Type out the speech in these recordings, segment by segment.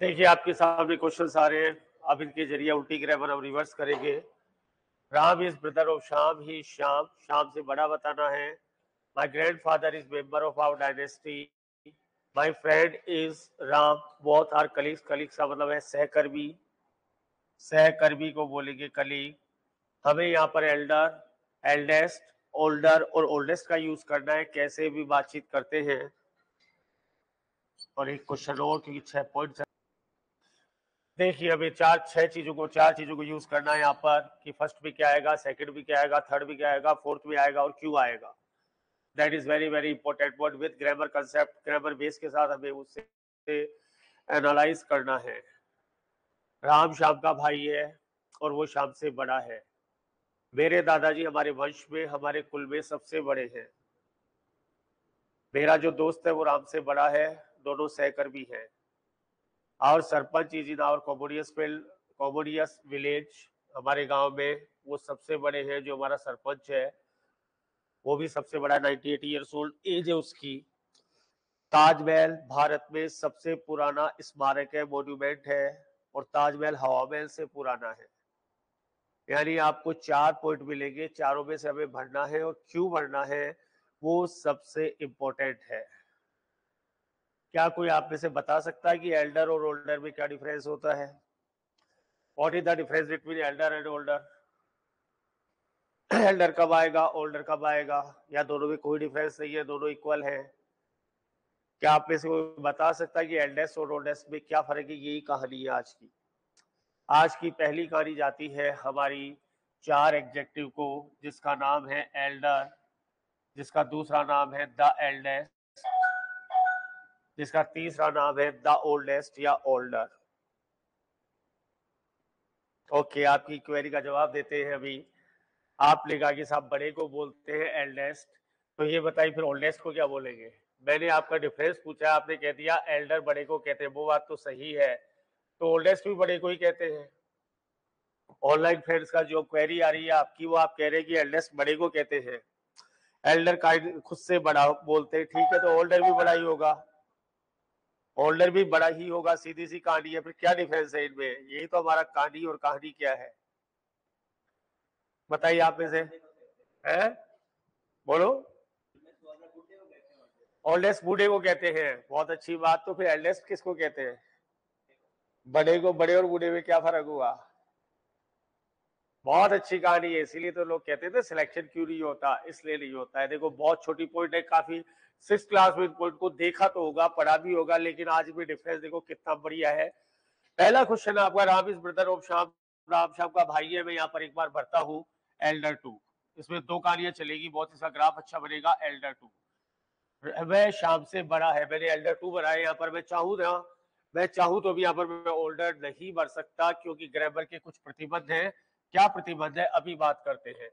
देखिए, आपके सामने क्वेश्चन आ रहे हैं। अब इनके ज़रिए उल्टी ग्रामर हम रिवर्स करेंगे। राम इज़ ब्रदर ऑफ़ शाम ही शाम शाम से बड़ा बताना है। My grandfather is member of our dynasty my friend is Ram both are colleagues colleagues का मतलब है सहकर्मी। सहकर्मी को बोलेंगे कलीग। हमें यहाँ पर एल्डर एल्डेस्ट ओल्डर और ओल्डेस्ट का यूज़ करना है। कैसे भी बातचीत करते हैं। और एक क्वेश्चन और, क्योंकि छह पॉइंट देखिए अभी चार, छह चीज़ों को, चार चीज़ों को यूज़ करना है यहाँ पर, कि फ़र्स्ट भी क्या आएगा सेकंड भी क्या आएगा थर्ड भी क्या आएगा फोर्थ भी आएगा और क्यों आएगा। That is very very important word with grammar concept grammar base के साथ हमें उससे एनालाइज करना है। राम श्याम का भाई है और वो श्याम से बड़ा है। मेरे दादाजी हमारे वंश में, हमारे कुल में सबसे बड़े हैं। मेरा जो दोस्त है वो राम से बड़ा है, दोनों सहकर्मी हैं। और sarpanch is in our commodious commodious village हमारे गाँव में वो सबसे बड़े हैं, जो हमारा सरपंच है, वो भी सबसे बड़ा ninety eight years old age है उसकी। ताजमहल भारत में सबसे पुराना स्मारक है मोन्यूमेंट है, और ताजमहल हवा महल से पुराना है। यानी आपको चार पॉइंट मिलेंगे, चारों में से हमें भरना है और क्यों भरना है, वो सबसे इम्पोर्टेंट है। क्या कोई आप में से बता सकता है कि एल्डर और ओल्डर में क्या डिफरेंस होता है? What is the difference between elder and older elder कब आएगा ओल्डर कब आएगा? या दोनों में कोई डिफरेंस नहीं है, दोनों इक्वल है? क्या आप में से कोई बता सकता है कि एल्डेस्ट और ओल्डेस्ट में क्या फ़र्क है? यही कहानी है आज की। आज की पहली कहानी जाती है हमारी चार एग्जेक्टिव को, जिसका नाम है एल्डर जिसका दूसरा नाम है द एल्डेस्ट जिसका तीसरा नाम है द ओल्डेस्ट या ओल्डर। ओके, आपकी क्वेरी का जवाब देते हैं अभी। आपने कहा कि साहब बड़े को बोलते हैं एल्डेस्ट। तो ये बताइए, फिर ओल्डेस्ट को क्या बोलेंगे? मैंने आपका डिफरेंस पूछा आपने कह दिया एल्डर बड़े को कहते हैं, वो बात तो सही है। तो ओल्डेस्ट भी बड़े को ही कहते हैं। ऑनलाइन फ्रेंड्स का जो क्वेरी आ रही है आपकी, वो आप कह रहे हैं कि एल्डेस्ट बड़े को कहते हैं। एल्डर का खुद से बड़ा बोलते हैं, ठीक है तो ओल्डर भी बड़ा ही होगा। ओल्डर भी बड़ा ही होगा सीधी सी कहानी है, फिर क्या डिफरेंस है इनमें? यही तो हमारा कहानी और कहानी क्या है? बताइए आप में से। है? बोलो। ओल्डेस्ट बूढ़े को कहते हैं। बहुत अच्छी बात तो फिर एल्डेस्ट किसको कहते हैं? बड़े को, बड़े और बूढ़े में क्या फ़र्क हुआ? बहुत अच्छी कहानी है, इसीलिए तो लोग कहते थे सिलेक्शन क्यों नहीं होता? इसलिए नहीं होता है। देखो, बहुत छोटी पॉइंट है, काफ़ी सिक्स क्लास में को देखा तो होगा, पढ़ा भी होगा, लेकिन आज भी डिफरेंस देखो कितना बढ़िया है। पहला क्वेश्चन है आपका, राम इज़ ब्रदर ऑफ़ शाम राम शाम का भाई है, मैं यहाँ पर एक बार भरता हूँ एल्डर टू इसमें दो कहानियाँ चलेगी, बहुत इसका ग्राफ अच्छा बनेगा एल्डर टू वह शाम से बड़ा है, मैंने एल्डर टू बनाया यहाँ पर मैं चाहूँ ना, मैं चाहूँ तो भी यहाँ पर मैं ओल्डर नहीं भर सकता, क्योंकि ग्रामर के कुछ प्रतिबंध हैं। क्या प्रतिबंध है? अभी बात करते हैं।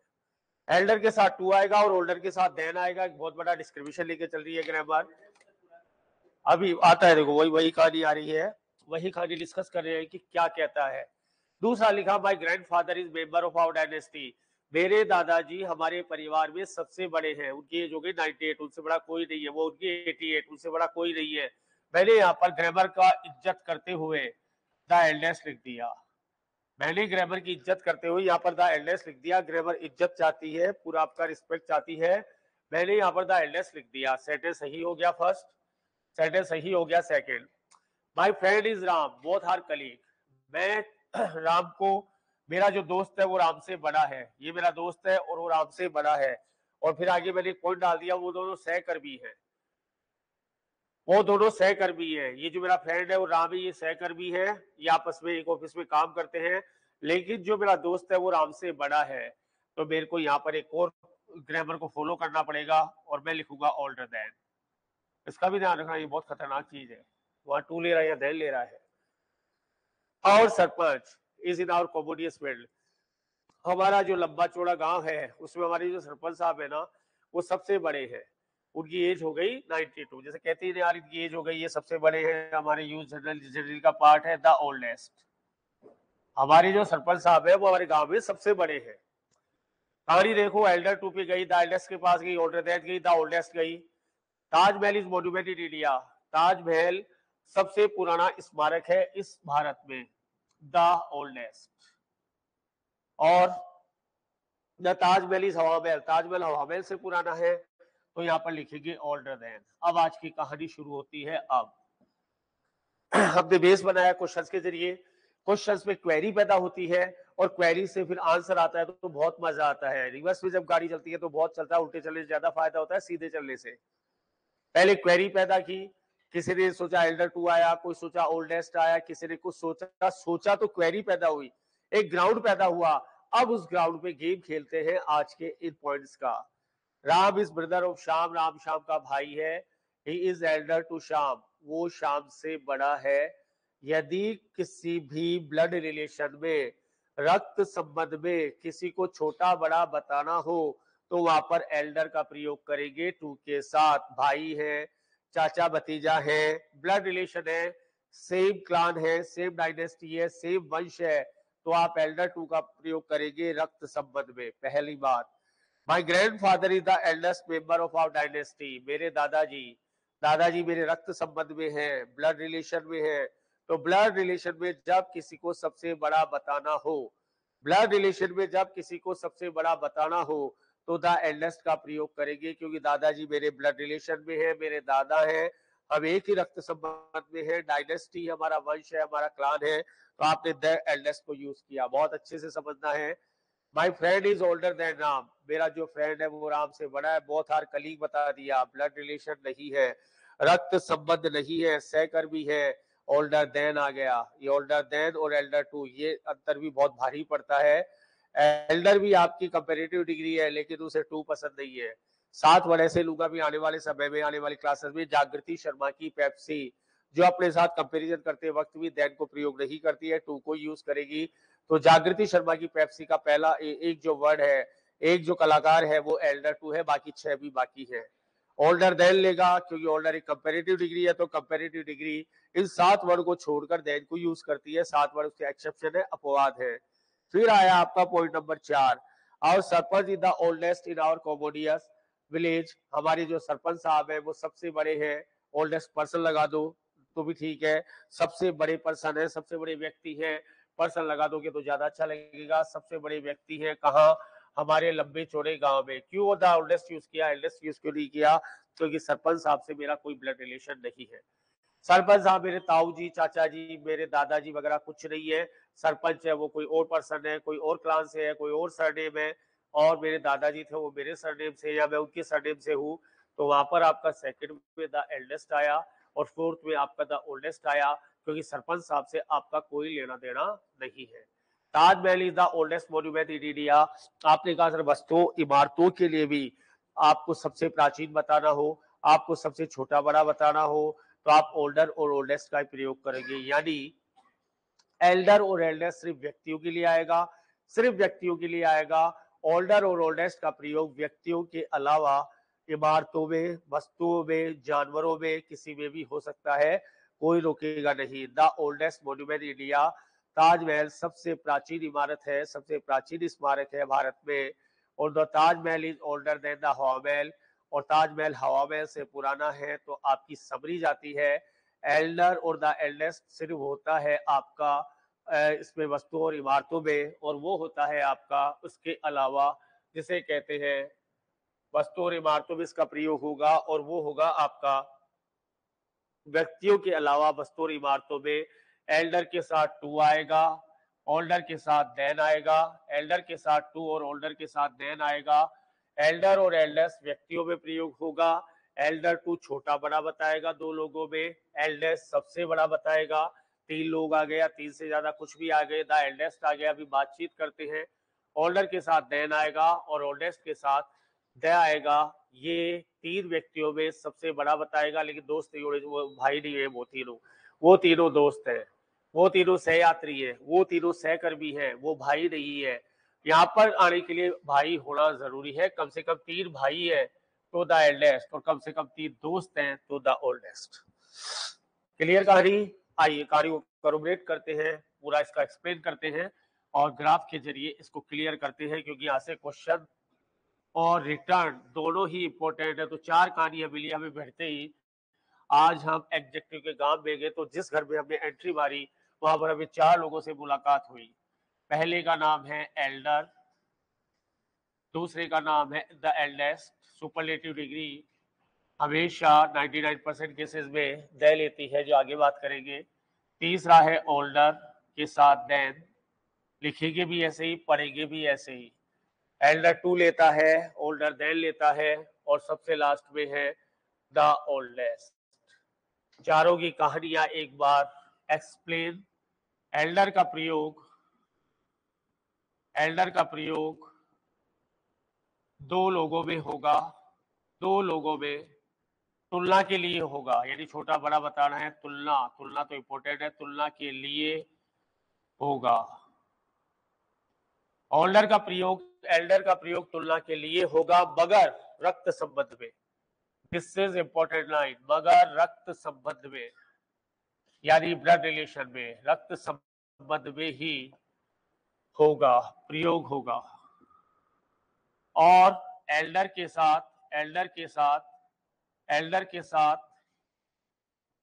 एल्डर के साथ टू आएगा और ओल्डर के साथ देन आएगा। एक बहुत बड़ा डिस्क्रिप्शन लेके चल रही है ग्रामर अभी आता है, देखो, वही वही कहानी आ रही है। वही कहानी डिस्कस कर रहे हैं कि क्या कहता है। दूसरा लिखा my grandfather is member of our dynasty मेरे दादाजी हमारे परिवार में सबसे बड़े हैं। उनकी एज हो गई नाइनटी एट उनसे बड़ा कोई नहीं है। वो उनकी एटी एट उनसे बड़ा कोई नहीं है। मैंने यहाँ पर ग्रामर का इज़्ज़त करते हुए द एल्डेस्ट लिख दिया। मैंने ग्रामर की इज़्ज़त करते हुए यहाँ पर द एल्डेस लिख दिया। ग्रामर इज़्ज़त चाहती है, पूरा आपका रिस्पेक्ट चाहती है। मैंने यहाँ पर द एल्डेस लिख दिया। सेंटेंस सही हो गया फ़र्स्ट सेंटेंस सही हो गया second. My friend is Ram, both are colleague. मैं राम को, मेरा जो दोस्त है वो राम से बड़ा है। ये मेरा दोस्त है और वो राम से बड़ा है। और फिर आगे मैंने एक डाल दिया, वो दोनों सहकर्मी है। वो दोनों सहकर्मी है। ये जो मेरा फ्रेंड है वो राम है, ये सहकर्मी है। ये आपस में, एक ऑफ़िस में काम करते हैं। लेकिन जो मेरा दोस्त है, वो राम से बड़ा है तो मेरे को यहाँ पर एक और ग्रामर को फॉलो करना पड़ेगा और मैं लिखूँगा ऑल्डर देन इसका भी ध्यान रखना, ये बहुत खतरनाक चीज़ है। वहाँ टू ले रहा है या देन ले रहा है। और sarpanch is in our commodious field हमारा जो लंबा चौड़ा गाँव है, उसमें हमारे जो सरपंच साहब है ना, वो सबसे बड़े हैं। उनकी एज हो गई 92 जैसे कहती है, यार, इनकी एज हो गई, ये सबसे बड़े हैं, हमारे यूथ जनरल जनरल का पार्ट है द ओल्डेस्ट हमारे जो सरपंच साहब है, वो हमारे गाँव में सबसे बड़े हैं। कहानी देखो एल्डर टू पे गई, द के पास गई ओल्डर दैट गई, द गई Taj Mahal is monument in India Taj Mahal सबसे पुराना स्मारक है इस भारत में, द ओल्डेस्ट और द ताजमहल इस हवामहल ताजमहल हवामहल से पुराना है तो यहाँ पर लिखेंगे ओल्डर देन अब आज की कहानी शुरू होती है, अब। हमने बेस बनाया क्वेश्चन के ज़रिए क्वेश्चन में क्वेरी पैदा होती है और क्वेरी से फिर आंसर आता है तो, तो बहुत मज़ा आता है। रिवर्स में जब गाड़ी चलती है तो बहुत चलता है उल्टे चलने से ज़्यादा फ़ायदा होता है सीधे चलने से। पहले क्वेरी पैदा की किसी ने सोचा एल्डर टू आया कोई सोचा ओल्डेस्ट आया किसी ने कुछ सोचा सोचा तो क्वेरी पैदा हुई एक ग्राउंड पैदा हुआ। अब उस ग्राउंड पे गेम खेलते हैं आज के इन पॉइंट्स का। राम इज़ ब्रदर ऑफ़ शाम राम शाम का भाई है ही इज़ एल्डर टू शाम वो शाम से बड़ा है। यदि किसी भी ब्लड रिलेशन में, रक्त संबंध में किसी को छोटा बड़ा बताना हो तो वहाँ पर एल्डर का प्रयोग करेंगे। टू के साथ भाई है, चाचा भतीजा है ब्लड रिलेशन है सेम क्लान है सेम डायनेस्टी है सेम वंश है तो आप एल्डर टू का प्रयोग करेंगे रक्त संबंध में। पहली बात my grandfather is the eldest member of our dynasty मेरे दादाजी दादाजी मेरे रक्त संबंध में है ब्लड रिलेशन में है तो ब्लड रिलेशन में जब किसी को सबसे बड़ा बताना हो ब्लड रिलेशन में जब किसी को सबसे बड़ा बताना हो तो द एल्डेस्ट का प्रयोग करेंगे, क्योंकि दादाजी मेरे ब्लड रिलेशन में है, मेरे दादा है, हम एक ही रक्त संबंध में है डायनेस्टी हमारा वंश है, हमारा क्लान है तो आपने द एल्डेस्ट को यूज़ किया। बहुत अच्छे से समझना है। My friend is older than Ram मेरा जो फ्रेंड है, वो राम से बड़ा है। बहुत हार कलीग बता दिया। ब्लड रिलेशन नहीं है, रक्त संबंध नहीं है सहकर भी है। ओल्डर देन आ गया। ये ओल्डर देन और एल्डर टू ये अंतर भी बहुत भारी पड़ता है। एल्डर भी आपकी कंपेरेटिव डिग्री है लेकिन उसे टू पसंद नहीं है। सात वर्ड ऐसे लूँगा भी आने वाले समय में आने वाली क्लासेस में जागृति शर्मा की पेप्सी जो अपने साथ कंपैरिजन करते वक्त भी देन को प्रयोग नहीं करती है टू को यूज़ करेगी। तो जागृति शर्मा की पेप्सी का पहला ए, एक जो वर्ड है एक जो कलाकार है वो एल्डर टू है बाकी छह भी बाकी है। ओल्डर देन लेगा, क्योंकि ओल्डर एक कंपेरेटिव डिग्री है तो कंपेरेटिव डिग्री इन सात वर्ड को छोड़कर देन को यूज़ करती है। सात वर्ड उसके एक्सेप्शन है, अपवाद है। फिर आया आपका पॉइंट नंबर चार। Our sarpanch is the oldest in our commodious village हमारे जो सरपंच साहब है, वो सबसे बड़े हैं। ओल्डेस्ट पर्सन लगा दो तो भी ठीक है। सबसे बड़े पर्सन है, सबसे बड़े व्यक्ति है। पर्सन लगा दोगे तो ज़्यादा अच्छा लगेगा। सबसे बड़े व्यक्ति है, कहा? हमारे लंबे चौड़े गाँव में, क्यों द ओल्डेस्ट यूज़ किया, एल्डेस्ट यूज़ क्यों नहीं किया? क्योंकि सरपंच साहब से मेरा कोई ब्लड रिलेशन नहीं है। सरपंच साहब मेरे ताऊ जी चाचा जी मेरे दादाजी वगैरह कुछ नहीं है। सरपंच है, वो कोई और पर्सन है, कोई और क्लान से है, कोई और सरनेम है। और मेरे दादाजी थे, वो मेरे सरनेम से या मैं उनके सरनेम से हूँ। तो वहाँ पर आपका सेकंड में द एल्डेस्ट आया और फोर्थ में आपका द ओल्डेस्ट आया। क्योंकि सरपंच साहब से आपका कोई लेना देना नहीं है। Taj Mahal is the oldest monument in India आपने कहा, सर वस्तुओं इमारतों के लिए भी आपको सबसे प्राचीन बताना हो, आपको सबसे छोटा बड़ा बताना हो तो आप ओल्डर और ओल्डेस्ट का प्रयोग करेंगे। यानी एल्डर और एल्डेस्ट सिर्फ़ व्यक्तियों के लिए आएगा, सिर्फ़ व्यक्तियों के लिए आएगा। ओल्डर और ओल्डेस्ट का प्रयोग व्यक्तियों के अलावा इमारतों में, वस्तुओं में, जानवरों में, किसी में भी हो सकता है। कोई रोकेगा नहीं। The oldest monument India Taj Mahal सबसे प्राचीन इमारत है, सबसे प्राचीन स्मारक है भारत में। और the Taj Mahal is older than the Hawa Mahal और ताजमहल हवा महल से पुराना है तो आपकी समरी जाती है। एल्डर और द एल्डेस्ट सिर्फ़ होता है आपका इसमें वस्तुओं और इमारतों में, और वो होता है आपका उसके अलावा, जिसे कहते हैं वस्तु और इमारतों में इसका प्रयोग होगा, और वो होगा आपका व्यक्तियों के अलावा वस्तु और इमारतों में। एल्डर के साथ टू आएगा ओल्डर के साथ देन आएगा एल्डर के साथ टू और ओल्डर के साथ देन आएगा। एल्डर और एल्डस व्यक्तियों में प्रयोग होगा। एल्डर टू छोटा बड़ा बताएगा दो लोगों में। एल्डेस्ट सबसे बड़ा बताएगा। तीन लोग आ गया, तीन से ज़्यादा कुछ भी आ गए द एल्डेस्ट आ गया, अभी बातचीत करते हैं। ओल्डर के साथ देन आएगा और ओल्डेस्ट के साथ द आएगा। ये तीन व्यक्तियों में सबसे बड़ा बताएगा, लेकिन दोस्त भाई नहीं है, वो तीनों। वो तीनों दोस्त है। वो तीनों सह यात्री है, वो तीनों सहकर्मी है, वो भाई नहीं है। यहाँ पर आने के लिए भाई होना ज़रूरी है। कम से कम तीन भाई है तो द एल्डेस्ट, और कम से कम तीन दोस्त हैं तो द ओल्डेस्ट। क्लियर कहानी? आइए कहानी को करोबरेट करते हैं, पूरा इसका एक्सप्लेन करते हैं, और ग्राफ के ज़रिए इसको क्लियर करते हैं, क्योंकि यहाँ से क्वेश्चन और रिटर्न दोनों ही इंपॉर्टेंट है। तो चार कहानियाँ मिली हमें बैठते ही। आज हम एग्जेक्टिव के गाँव में गए तो जिस घर में हमने एंट्री मारी वहाँ पर हमें चार लोगों से मुलाकात हुई। पहले का नाम है एल्डर दूसरे का नाम है द एल्डेस्ट सुपरलेटिव डिग्री हमेशा 99 परसेंट केसेस में द लेती है, जो आगे बात करेंगे। तीसरा है ओल्डर के साथ देन लिखेंगे भी ऐसे ही, पढ़ेंगे भी ऐसे ही। एल्डर टू लेता है ओल्डर देन लेता है, और सबसे लास्ट में है द ओल्डेस्ट चारों की कहानियाँ एक बार एक्सप्लेन एल्डर का प्रयोग एल्डर का प्रयोग दो लोगों में होगा, दो लोगों में तुलना के लिए होगा। यानी छोटा बड़ा बताना है, तुलना तुलना तो इंपॉर्टेंट है, तुलना के लिए होगा। ऑल्डर का प्रयोग एल्डर का प्रयोग तुलना के लिए होगा, मगर रक्त संबंध में। दिस इज़ इंपॉर्टेंट लाइन मगर रक्त संबंध में। यानी ब्लड रिलेशन में, रक्त संबंध में ही होगा, प्रयोग होगा। और एल्डर के साथ, एल्डर के साथ, एल्डर के साथ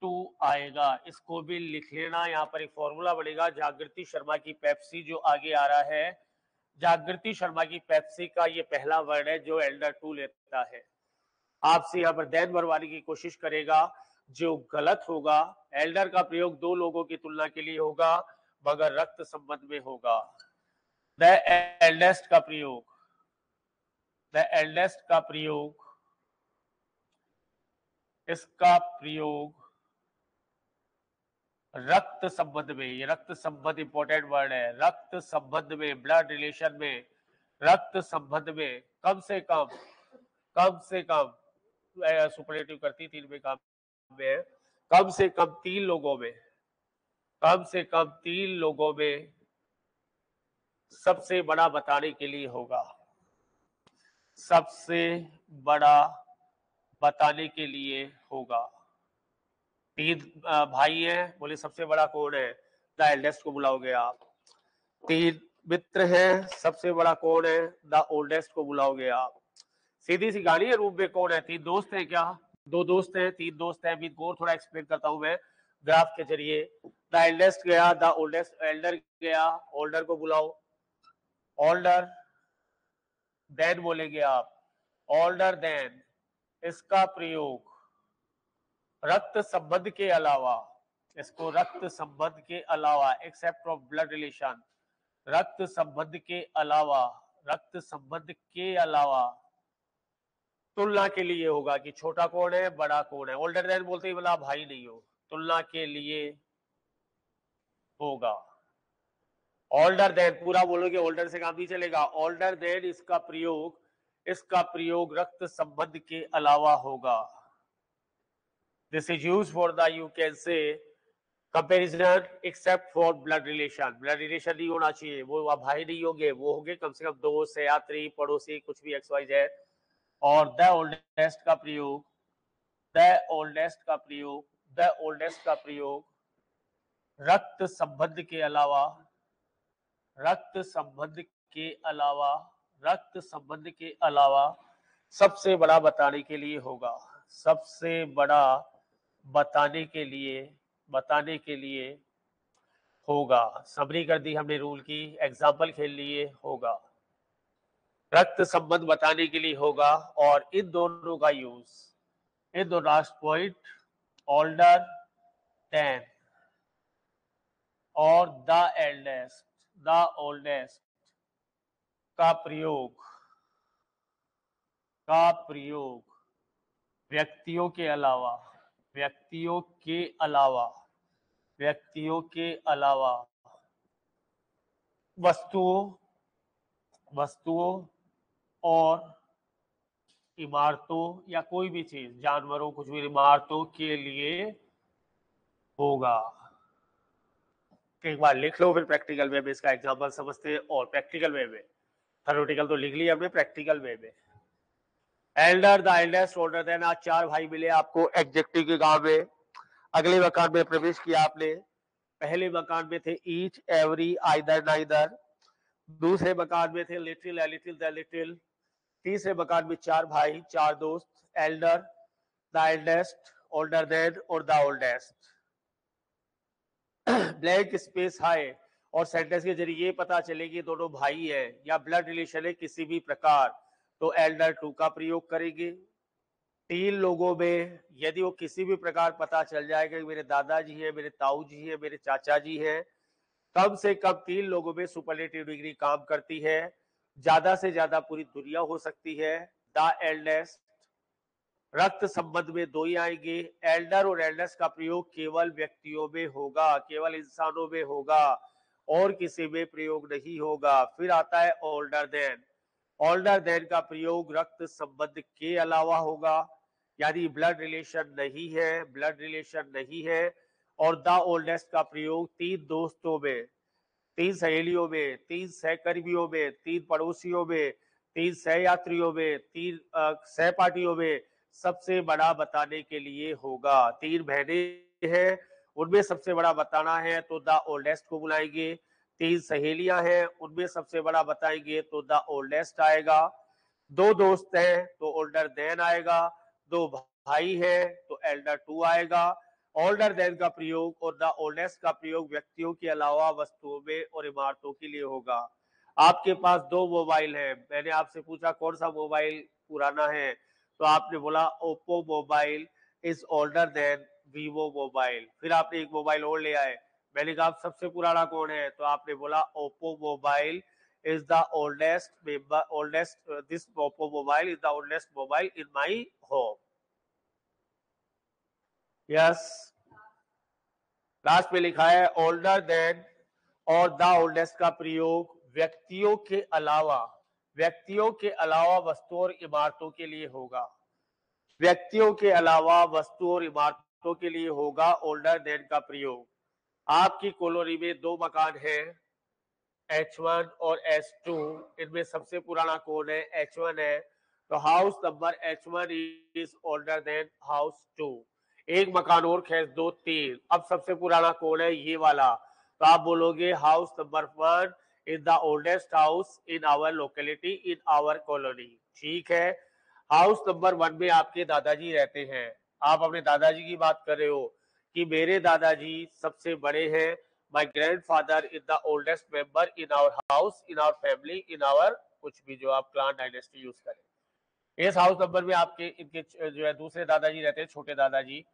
टू आएगा। इसको भी लिख लेना। यहाँ पर एक फॉर्मूला बनेगा, जागृति शर्मा की पेप्सी जो आगे आ रहा है। जागृति शर्मा की पेप्सी का ये पहला वर्ड है जो एल्डर टू लेता है। आपसे यहाँ पर दैन भरवाने की कोशिश करेगा। जो गलत होगा, एल्डर का प्रयोग दो लोगों की तुलना के लिए होगा, मगर रक्त संबंध में होगा। द एल्डेस्ट का प्रयोग। द एल्डेस्ट का प्रयोग। इसका प्रयोग रक्त संबंध में। ये रक्त संबंध इंपॉर्टेंट वर्ड है। रक्त संबंध में ब्लड रिलेशन में। रक्त संबंध में कम से कम कम से कम सुपरेटिव करती तीन में काम में, कम से कम तीन लोगों में, कम से कम तीन लोगों में सबसे बड़ा बताने के लिए होगा। सबसे बड़ा बताने के लिए होगा। तीन भाई हैं, बोले सबसे बड़ा कौन है? द एल्डेस्ट को बुलाओगे आप। तीन मित्र हैं, सबसे बड़ा कौन है? द ओल्डेस्ट को बुलाओगे आप। सीधी सी गाड़ी है रूप में कौन है? तीन दोस्त हैं क्या? दो दोस्त हैं, तीन दोस्त हैं को थोड़ा एक्सप्लेन करता हूँ मैं, ग्राफ के ज़रिए। द एल्डेस्ट गया, द ओल्डेस्ट एल्डर गया ओल्डर को बुलाओ। ओल्डर देन बोलेंगे आप। ओल्डर देन इसका प्रयोग रक्त संबंध के अलावा, इसको रक्त संबंध के अलावा एक्सेप्ट ऑफ़ ब्लड रिलेशन रक्त संबंध के अलावा, रक्त संबंध के अलावा तुलना के लिए होगा कि छोटा कौन है, बड़ा कौन है। ओल्डर देन बोलते ही बोला भाई नहीं हो। तुलना के लिए होगा। ओल्डर देन पूरा बोलोगे ओल्डर से काम नहीं चलेगा। ओल्डर देन इसका प्रयोग इसका प्रयोग रक्त संबंध के अलावा होगा। This is use for the you can say comparison except for blood relation blood relation नहीं होना चाहिए। वो भाई नहीं होंगे, वो होंगे कम से कम दोस्त यात्री पड़ोसी, कुछ भी एक्स वाई जेड और द ओल्डेस्ट का प्रयोग, द ओल्डेस्ट का प्रयोग, द ओल्डेस्ट का प्रयोग, रक्त संबंध के अलावा, रक्त संबंध के अलावा, रक्त संबंध के अलावा सबसे बड़ा बताने के लिए होगा। सबसे बड़ा बताने के लिए, बताने के लिए होगा। समरी कर दी हमने रूल की एग्ज़ाम्पल खेल लिए होगा। रक्त संबंध बताने के लिए होगा और इन दोनों का यूज़ इन दो लास्ट पॉइंट ओल्डर टेन और द एल्डेस्ट द ओल्डेस्ट का प्रयोग का प्रयोग व्यक्तियों के अलावा, व्यक्तियों के अलावा, व्यक्तियों के अलावा, वस्तुओं वस्तुओं और इमारतों या कोई भी चीज़, जानवरों, कुछ भी इमारतों के लिए होगा। एक बार लिख लो फिर प्रैक्टिकल वे में इसका एग्जांपल समझते और प्रैक्टिकल वे में। थेरोटिकल तो लिख लिया हमने प्रैक्टिकल वे में। Elder the eldest older than आज चार भाई मिले आपको एग्जेक्टिव के गाँव में। अगले मकान में प्रवेश किया आपने। पहले मकान में थे ईच एवरी आइदर नाइदर दूसरे मकान में थे लिटिल लिटिल लिटिल तीसरे मकान में चार भाई, चार दोस्त, elder, the eldest, older than और द ओल्डेस्ट। ब्लैंक स्पेस हाई और सेंटेंस के ज़रिए ये पता चले कि दोनों भाई है या ब्लड रिलेशन है किसी भी प्रकार तो एल्डर टू का प्रयोग करेंगे। तीन लोगों में यदि वो किसी भी प्रकार पता चल जाएगा कि मेरे दादाजी है, मेरे ताऊ जी है, मेरे चाचा जी है, कम से कम तीन लोगों में सुपरलेटिव डिग्री काम करती है। ज़्यादा से ज़्यादा पूरी दुनिया हो सकती है। द एल्डेस्ट रक्त संबंध में दो ही आएँगे। एल्डर और एल्डर्स का प्रयोग केवल व्यक्तियों में होगा, केवल इंसानों में होगा, और किसी में प्रयोग नहीं होगा। फिर आता है ओल्डर देन। ओल्डर देन का प्रयोग रक्त संबंध के अलावा होगा, यानी ब्लड रिलेशन नहीं है, ब्लड रिलेशन नहीं है, और द ओल्डेस्ट का प्रयोग तीन दोस्तों में। तीन सहेलियों में, तीन सहकर्मियों में, तीन पड़ोसियों में, तीन सहयात्रियों में, तीन सहपाठियों में सबसे बड़ा बताने के लिए होगा। तीन बहने हैं, उनमें सबसे बड़ा बताना है तो द ओल्डेस्ट को बुलाएँगे। तीन सहेलियाँ हैं, उनमें सबसे बड़ा बताएँगे तो द ओल्डेस्ट आएगा। दो दोस्त हैं तो ओल्डर देन आएगा। दो भाई है तो एल्डर टू आएगा। ओल्डर देन का प्रयोग और द ओल्डेस्ट का प्रयोग व्यक्तियों के अलावा वस्तुओं में और इमारतों के लिए होगा। आपके पास दो मोबाइल है। मैंने आपसे पूछा, कौन सा मोबाइल पुराना है? तो आपने बोला Oppo mobile is older than Vivo mobile फिर आपने एक मोबाइल और ले आए। मैंने कहा सबसे पुराना कौन है? तो आपने बोला Oppo mobile is the oldest oldest this Oppo mobile is the oldest mobile in my home yes last में लिखा है ओल्डर देन और द ओल्डेस्ट का प्रयोग व्यक्तियों के अलावा, व्यक्तियों के अलावा वस्तुओं और इमारतों के लिए होगा। व्यक्तियों के अलावा वस्तु और इमारतों के लिए होगा ओल्डर देन का प्रयोग। आपकी कॉलोनी में दो मकान हैं H1 और H2 इनमें सबसे पुराना कौन है? H1 है। तो house number H1 is older than house 2 एक मकान और खेस दो तीन। अब सबसे पुराना कौन है? ये वाला। तो आप बोलोगे, house number one is the oldest house in our locality, in our colony. ठीक है। हाउस नंबर वन में आपके दादाजी रहते हैं। आप अपने दादाजी की बात कर रहे हो कि मेरे दादाजी सबसे बड़े हैं। My grandfather is the oldest member in our house in our family in our कुछ भी जो आप क्लान डायनेस्टी यूज़ करें। इस हाउस नंबर में आपके, इनके जो है, दूसरे दादाजी रहते हैं, छोटे दादाजी।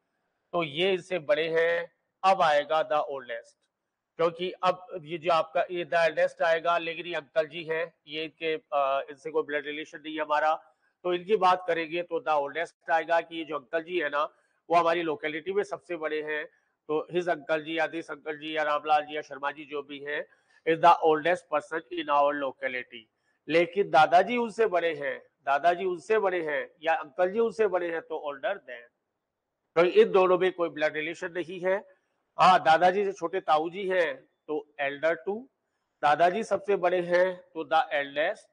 तो ये इनसे बड़े हैं। अब आएगा द ओल्डेस्ट, क्योंकि अब ये जो आपका, ये द एल्डेस्ट आएगा, लेकिन ये अंकल जी हैं, ये इनके इनसे कोई ब्लड रिलेशन नहीं है हमारा। तो इनकी बात करेंगे तो द ओल्डेस्ट आएगा कि ये जो अंकल जी है ना, वो हमारी लोकेलिटी में सबसे बड़े हैं। तो हिज अंकल जी या दिस अंकल जी या रामलाल जी या शर्मा जी जो भी है, is the oldest person in our locality. लेकिन दादाजी उनसे बड़े हैं, दादाजी उनसे बड़े हैं या अंकल जी उनसे बड़े हैं तो ओल्डर देन। तो इन दोनों में कोई ब्लड रिलेशन नहीं है। हाँ दादाजी से छोटे ताऊ जी हैं तो एल्डर टू दादाजी सबसे बड़े हैं तो द एल्डेस्ट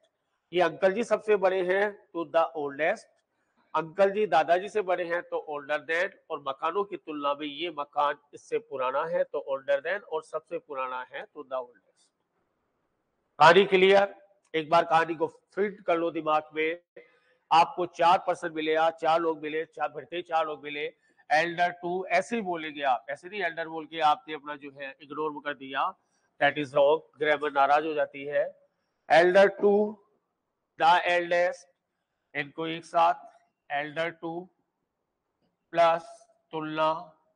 ये अंकल जी सबसे बड़े हैं तो द ओल्डेस्ट अंकल जी दादाजी से बड़े हैं तो ओल्डर देन और मकानों की तुलना में ये मकान इससे पुराना है तो ओल्डर देन और सबसे पुराना है तो द ओल्डेस्ट कहानी क्लियर एक बार कहानी को फिट कर लो दिमाग में। आपको चार पर्सन मिले या चार लोग मिले, चार भरते चार लोग मिले एल्डर टू ऐसे ही बोलेंगे आप, ऐसे नहीं एल्डर बोल के आपने अपना जो है इग्नोर कर दिया। दैट इज़ रॉन्ग ग्रामर नाराज़ हो जाती है। एल्डर टू द एल्डेस्ट इनको एक साथ। एल्डर टू प्लस तुलना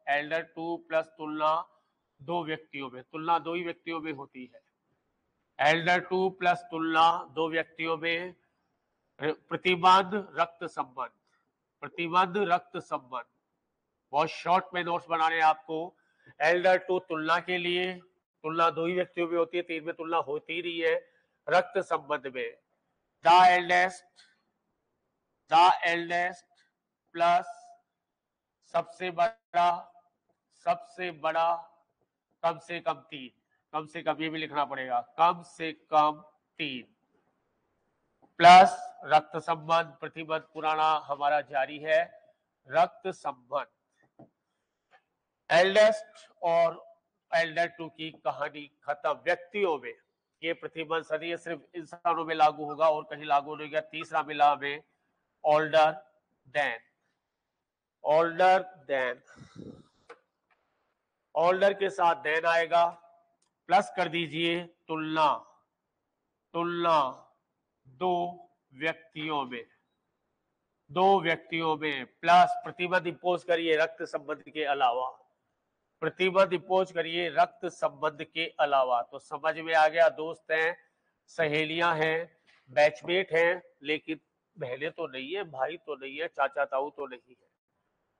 एल्डर टू प्लस तुलना दो व्यक्तियों में, तुलना दो ही व्यक्तियों में होती है। एल्डर टू प्लस तुलना दो व्यक्तियों में, प्रतिबंध, रक्त संबंध, प्रतिबंध, रक्त संबंध। बहुत शॉर्ट में नोट्स बनाने आपको। एल्डर टू तुलना के लिए, तुलना दो ही व्यक्तियों में होती है, तीन में तुलना होती रही है। रक्त संबंध में the eldest the eldest plus सबसे बड़ा सबसे बड़ा, कम से कम तीन। कम से कम ये भी लिखना पड़ेगा, कम से कम तीन। प्लस रक्त संबंध, प्रतिबंध पुराना हमारा जारी है। रक्त संबंध। एल्डेस्ट और एल्डर टू की कहानी खत्म। व्यक्तियों में ये प्रतिबंध सदी सिर्फ़ इंसानों में लागू होगा और कहीं लागू नहीं होगा। तीसरा मिला हमें older than older than older के साथ देन आएगा। प्लस कर दीजिए तुलना। तुलना दो व्यक्तियों में। दो व्यक्तियों में प्लस प्रतिबंध इम्पोज करिए रक्त संबंध के अलावा। प्रतिबंध इम्पोज करिए रक्त संबंध के अलावा। तो समझ में आ गया, दोस्त हैं, सहेलियाँ हैं, बैचमेट हैं, लेकिन बहने तो नहीं है, भाई तो नहीं है, चाचा ताऊ तो नहीं है।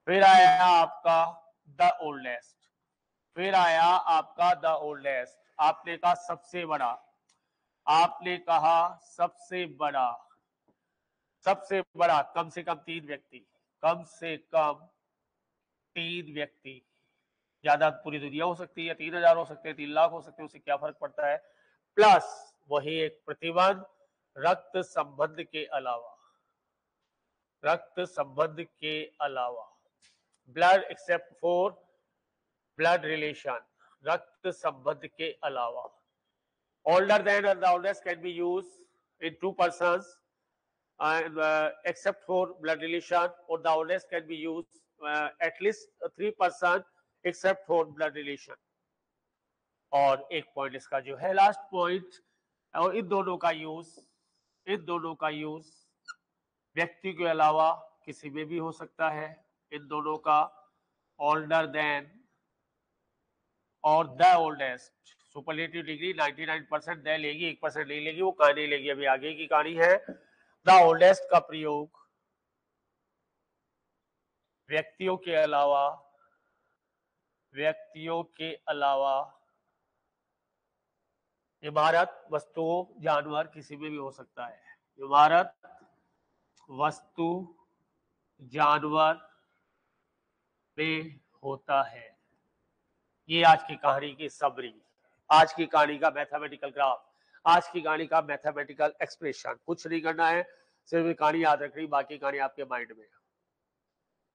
फिर आया आपका द ओल्डेस्ट। फिर आया आपका द ओल्डेस्ट। आपने कहा सबसे बड़ा। आपने कहा सबसे बड़ा। सबसे बड़ा, कम से कम तीन व्यक्ति। कम से कम तीन व्यक्ति। ज़्यादा पूरी दुनिया हो सकती है तीन हज़ार हो सकते हैं तीन लाख हो सकते हैं उससे क्या फ़र्क पड़ता है? प्लस वही एक प्रतिबंध रक्त संबंध के अलावा। रक्त संबंध के अलावा। Blood except for blood relation रक्त संबंध के अलावा। Older than in two persons. And uh, except for blood relation or the oldest can be used uh, at least three person except for blood relation. और एक point इसका जो है last point और इन दोनों का यूज़ इन दोनों का यूज़ व्यक्ति के अलावा किसी में भी हो सकता है। इन दोनों का ओल्डर देन और the oldest superlative degree 99 percent दे लेगी, एक परसेंट नहीं लेगी, वो कहानी लेगी। अभी आगे की कहानी है द ओल्डेस्ट का प्रयोग व्यक्तियों के अलावा व्यक्तियों के अलावा इमारत वस्तुओं जानवर किसी में भी हो सकता है। इमारत, वस्तु, जानवर में होता है। ये आज की कहानी की सबरी आज की कहानी का मैथमेटिकल ग्राफ आज की कहानी का मैथमेटिकल एक्सप्रेशन कुछ नहीं करना है, सिर्फ़ कहानी याद रखनी, बाकी कहानी आपके माइंड में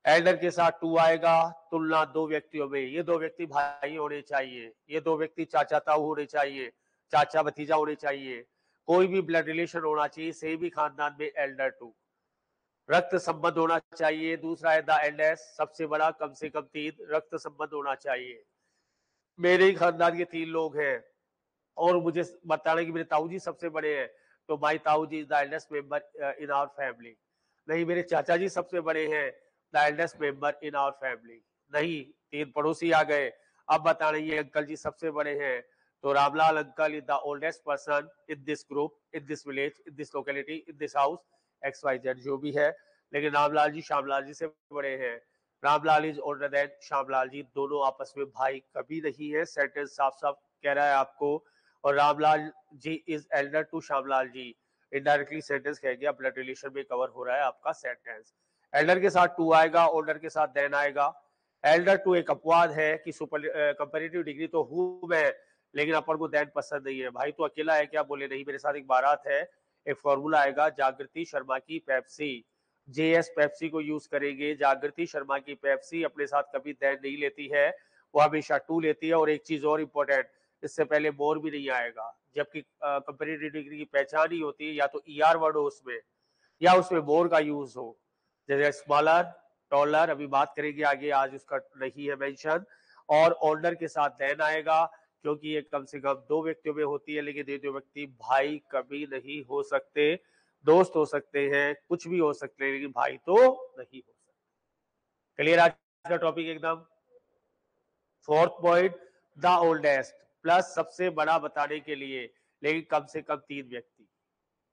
एल्डर के साथ टू आएगा, तुलना दो व्यक्तियों में। ये दो व्यक्ति भाई होने चाहिए, ये दो व्यक्ति चाचा ताऊ होने चाहिए, चाचा भतीजा होने चाहिए। कोई भी ब्लड रिलेशन होना चाहिए सेम ही खानदान में एल्डर टू। रक्त संबंध होना चाहिए, दूसरा है द एल्डेस्ट सबसे बड़ा, कम से कम तीन, रक्त संबंध होना चाहिए। मेरे ही खानदान के तीन लोग हैं, और मुझे बताना कि मेरे ताऊ जी सबसे बड़े हैं तो माई ताऊ ji is the eldest member in our family नहीं, मेरे चाचा जी सबसे बड़े हैं eldest member in our family नहीं, तीन पड़ोसी आ गए। अब बताना ये अंकल जी सबसे बड़े हैं। तो Ramlal uncle is the oldest person in this group in this village in this locality in this house X Y Z जो भी है। लेकिन रामलाल जी, श्यामलाल जी से बड़े हैं। Ramlal is older than Shyamlal ji. दोनों आपस में भाई कभी नहीं है। सेंटेंस साफ़ साफ़ कह रहा है आपको। और Ramlal ji is elder to Shyamlal ji. Indirectly sentence कह गया। ब्लड रिलेशन में कवर हो रहा है आपका सेंटेंस एल्डर के साथ टू आएगा ओल्डर के साथ देन आएगा। एल्डर टू एक अपवाद है कि सुपर कंपेरेटिव डिग्री तो हूँ मैं, लेकिन अपन को देन पसंद नहीं है। भाई तो अकेला है क्या? बोले, नहीं, मेरे साथ एक बारात है, एक फॉर्मूला आएगा, जागृति शर्मा की पेप्सी जेएस पेप्सी को यूज़ करेंगे, जागृति शर्मा की पेप्सी अपने साथ कभी दैन नहीं लेती है, वो हमेशा टू लेती है। और एक चीज़ और इम्पोर्टेंट इससे पहले मोर भी नहीं आएगा, जबकि कंपेरेटिव डिग्री की पहचान ही होती है, या तो ई आर वर्ड हो उसमें, या उसमें मोर का यूज़ हो। जैसे स्मॉलर टॉलर अभी बात करेंगे आगे, आज उसका नहीं है मेंशन और ओल्डर के साथ देन आएगा, क्योंकि ये कम से कम दो व्यक्तियों में होती है, लेकिन ये दो व्यक्ति भाई कभी नहीं हो सकते, दोस्त हो सकते हैं, कुछ भी हो सकते हैं, लेकिन भाई तो नहीं हो सकते। क्लियर आज का टॉपिक एकदम? Fourth point the oldest plus सबसे बड़ा बताने के लिए, लेकिन कम से कम तीन व्यक्ति।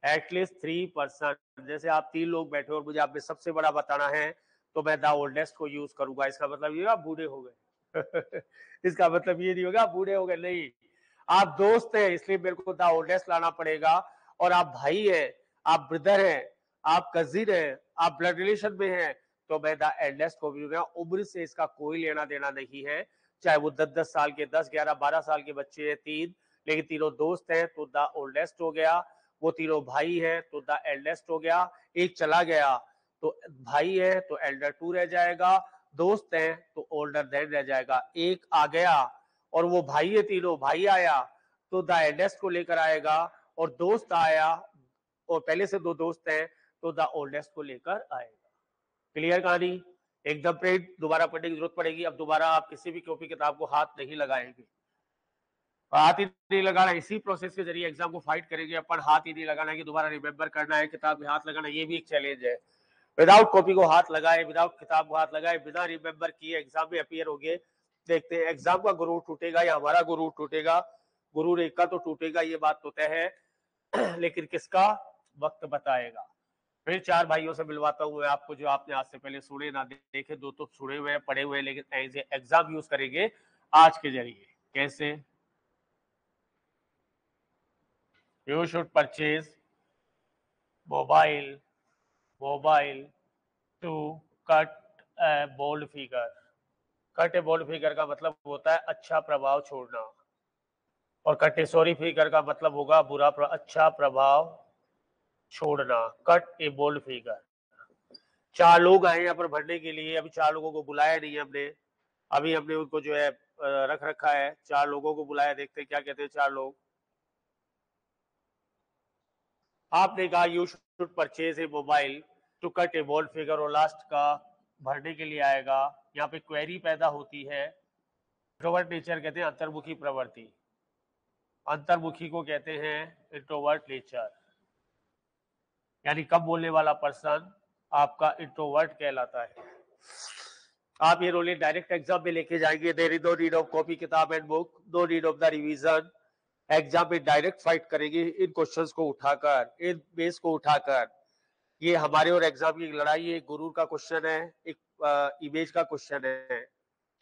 एटलीस्ट थ्री पर्सन जैसे आप तीन लोग बैठे और मुझे आप में सबसे बड़ा बताना है तो मैं द ओल्डेस्ट को यूज़ करूँगा। इसका मतलब ये, आप बूढ़े हो गए। इसका मतलब ये नहीं होगा बूढ़े हो गए। नहीं, आप दोस्त हैं, इसलिए मेरे को द ओल्डेस्ट लाना पड़ेगा। और आप भाई है, आप ब्रदर हैं, आप कजिन हैं, आप ब्लड रिलेशन में हैं तो मैं द एल्डेस्ट को भी उम्र से इसका कोई लेना देना नहीं है। चाहे वो दस दस साल के, दस, ग्यारह, बारह साल के बच्चे हैं, तीन, लेकिन तीनों दोस्त हैं तो द ओल्डेस्ट हो गया। वो तीनों भाई है तो द एल्डेस्ट हो गया, एक चला गया। तो भाई है तो एल्डर टू रह जाएगा, दोस्त है तो ओल्डर देन रह जाएगा। एक आ गया, और वो भाई है तीनों, भाई आया तो द एल्डेस्ट को लेकर आएगा, और दोस्त आया, और पहले से दो दोस्त हैं तो द ओल्डेस्ट को लेकर आएगा। क्लियर कहानी? एकदम प्रिंट दोबारा पढ़ने की ज़रूरत पड़ेगी, अब दोबारा आप किसी भी कॉपी किताब को हाथ नहीं लगाएँगे। हाथ ही नहीं लगाना, इसी प्रोसेस के ज़रिए एग्ज़ाम को फाइट करेंगे अपन। हाथ ही नहीं लगाना कि दोबारा रिमेम्बर करना है, किताब में हाथ लगाना ये भी एक चैलेंज है। विदाउट कॉपी को हाथ लगाए विदाउट किताब को हाथ लगाए, बिना रिमेम्बर किए एग्ज़ाम में अपियर हो गए देखते हैं एग्ज़ाम का गुरु टूटेगा या हमारा गुरु टूटेगा? गुरूर एक का तो टूटेगा, ये बात तो तय है। लेकिन किसका? वक्त बताएगा। फिर चार भाइयों से मिलवाता हूँ आपको, जो आपने आज से पहले सुने, ना देखे, दो तो सुने हुए पढ़े हुए लेकिन एग्ज़ाम यूज़ करेंगे आज के ज़रिए। कैसे? You should purchase mobile mobile to cut a bold figure cut a bold figure का मतलब होता है अच्छा प्रभाव छोड़ना। और कटेसोरी फिगर का मतलब होगा बुरा प्र, अच्छा प्रभाव छोड़ना। कट ए बोल्ड फिगर चार लोग आए यहाँ पर भरने के लिए। अभी चार लोगों को बुलाया नहीं हमने। अभी हमने उनको जो है रख रखा है। चार लोगों को बुलाया देखते हैं क्या कहते हैं चार लोग। आपने कहा you should purchase a mobile to cut a bold figure और लास्ट का भरने के लिए आएगा। यहाँ पे क्वेरी पैदा होती है। इंट्रोवर्ट नेचर कहते हैं अंतर्मुखी प्रवृत्ति। अंतर्मुखी को कहते हैं इंट्रोवर्ट नेचर यानी कम बोलने वाला पर्सन आपका इंट्रोवर्ट कहलाता है। आप ये रोले डायरेक्ट एग्ज़ाम में लेके जाएँगे। There is no need of copy किताब and book no need of the revision exam में डायरेक्ट फाइट करेंगे इन क्वेश्चंस को उठाकर, इन बेस को उठाकर। ये हमारे और एग्ज़ाम की लड़ाई है गुरूर का क्वेश्चन है, एक इमेज का क्वेश्चन है।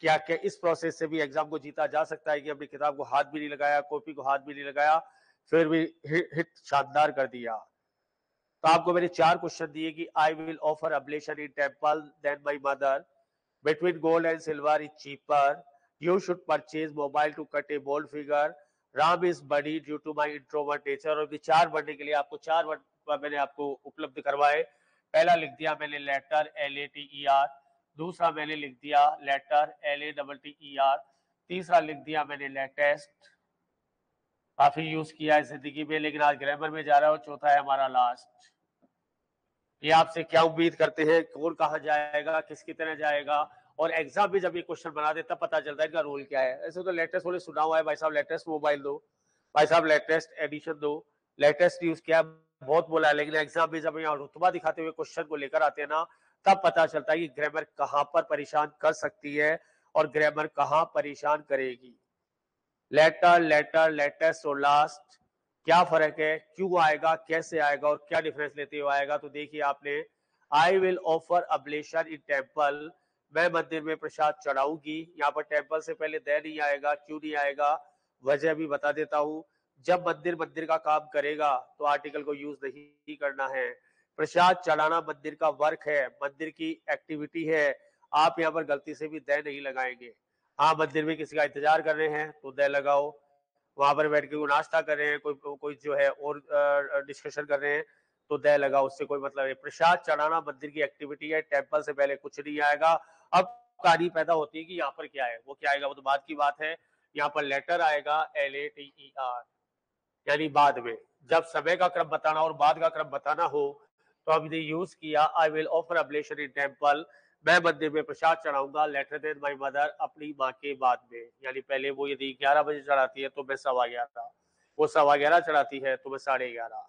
क्या क्या इस प्रोसेस से भी एग्ज़ाम को जीता जा सकता है कि अपनी किताब को हाथ भी नहीं लगाया, कॉपी को हाथ भी नहीं लगाया, फिर भी हिट शानदार कर दिया। तो आपको मैंने चार क्वेश्चन दिए कि I will offer oblation in temple than my mother between gold and silver is cheaper you should purchase mobile to cut a bold figure Ram is buddy due to my introvert nature और चार बढ़ने के लिए आपको चार word मैंने आपको उपलब्ध करवाए। पहला लिख दिया मैंने later L A T E R दूसरा मैंने लिख दिया latter L A double T E R तीसरा लिख दिया मैंने लेटेस्ट काफ़ी यूज़ किया है ज़िंदगी में, लेकिन आज ग्रामर में जा रहा है और चौथा है हमारा लास्ट ये आपसे क्या उम्मीद करते हैं? कौन कहा जाएगा? किसकी तरह जाएगा? और एग्ज़ाम भी जब ये क्वेश्चन बना दे, तब पता चलता है इनका रोल क्या है। ऐसे तो लेटेस्ट बोले सुना हुआ है, भाई साहब लेटेस्ट मोबाइल दो। भाई साहब लेटेस्ट एडिशन दो। लेटेस्ट यूज़ किया बहुत बोला है, लेकिन एग्ज़ाम में जब यहाँ रुतबा दिखाते हुए क्वेश्चन को लेकर आते हैं ना, तब पता चलता है कि ग्रामर कहाँ पर परेशान कर सकती है और ग्रामर कहाँ परेशान करेगी। लेटर लेटर लेटेस्ट और लास्ट क्या फ़र्क है? क्यों आएगा? कैसे आएगा? और क्या डिफरेंस लेते हुए आएगा? तो देखिए आपने I will offer oblation in temple मैं मंदिर में प्रसाद चढ़ाऊँगी। यहाँ पर टेंपल से पहले दे नहीं आएगा, क्यों नहीं आएगा, वजह भी बता देता हूँ। जब मंदिर मंदिर का काम करेगा तो आर्टिकल को यूज़ नहीं करना है। प्रसाद चढ़ाना मंदिर का वर्क है, मंदिर की एक्टिविटी है। आप यहाँ पर गलती से भी दय नहीं लगाएँगे। हाँ मंदिर में किसी का इंतज़ार कर रहे हैं तो दय लगाओ। वहाँ पर बैठ के कोई नाश्ता कर रहे हैं, कोई कोई जो है और डिस्कशन कर रहे हैं तो दय लगाओ, उससे कोई मतलब है प्रसाद चढ़ाना मंदिर की एक्टिविटी है टेंपल से पहले कुछ नहीं आएगा। अब कहानी पैदा होती है कि यहाँ पर क्या है? वो क्या आएगा? वो तो बाद की बात है। यहाँ पर लेटर आएगा L A T E R यानी बाद में। जब समय का क्रम बताना और बाद का क्रम बताना हो तो हमने यूज़ किया। I will offer oblation in temple मैं मंदिर में प्रसाद चढ़ाऊँगा लेटर देन माई मदर अपनी माँ के बाद में। यानी पहले वो यदि ग्यारह बजे चढ़ाती है तो मैं सवा ग्यारह। वो सवा ग्यारह चढ़ाती है तो मैं साढ़े ग्यारह।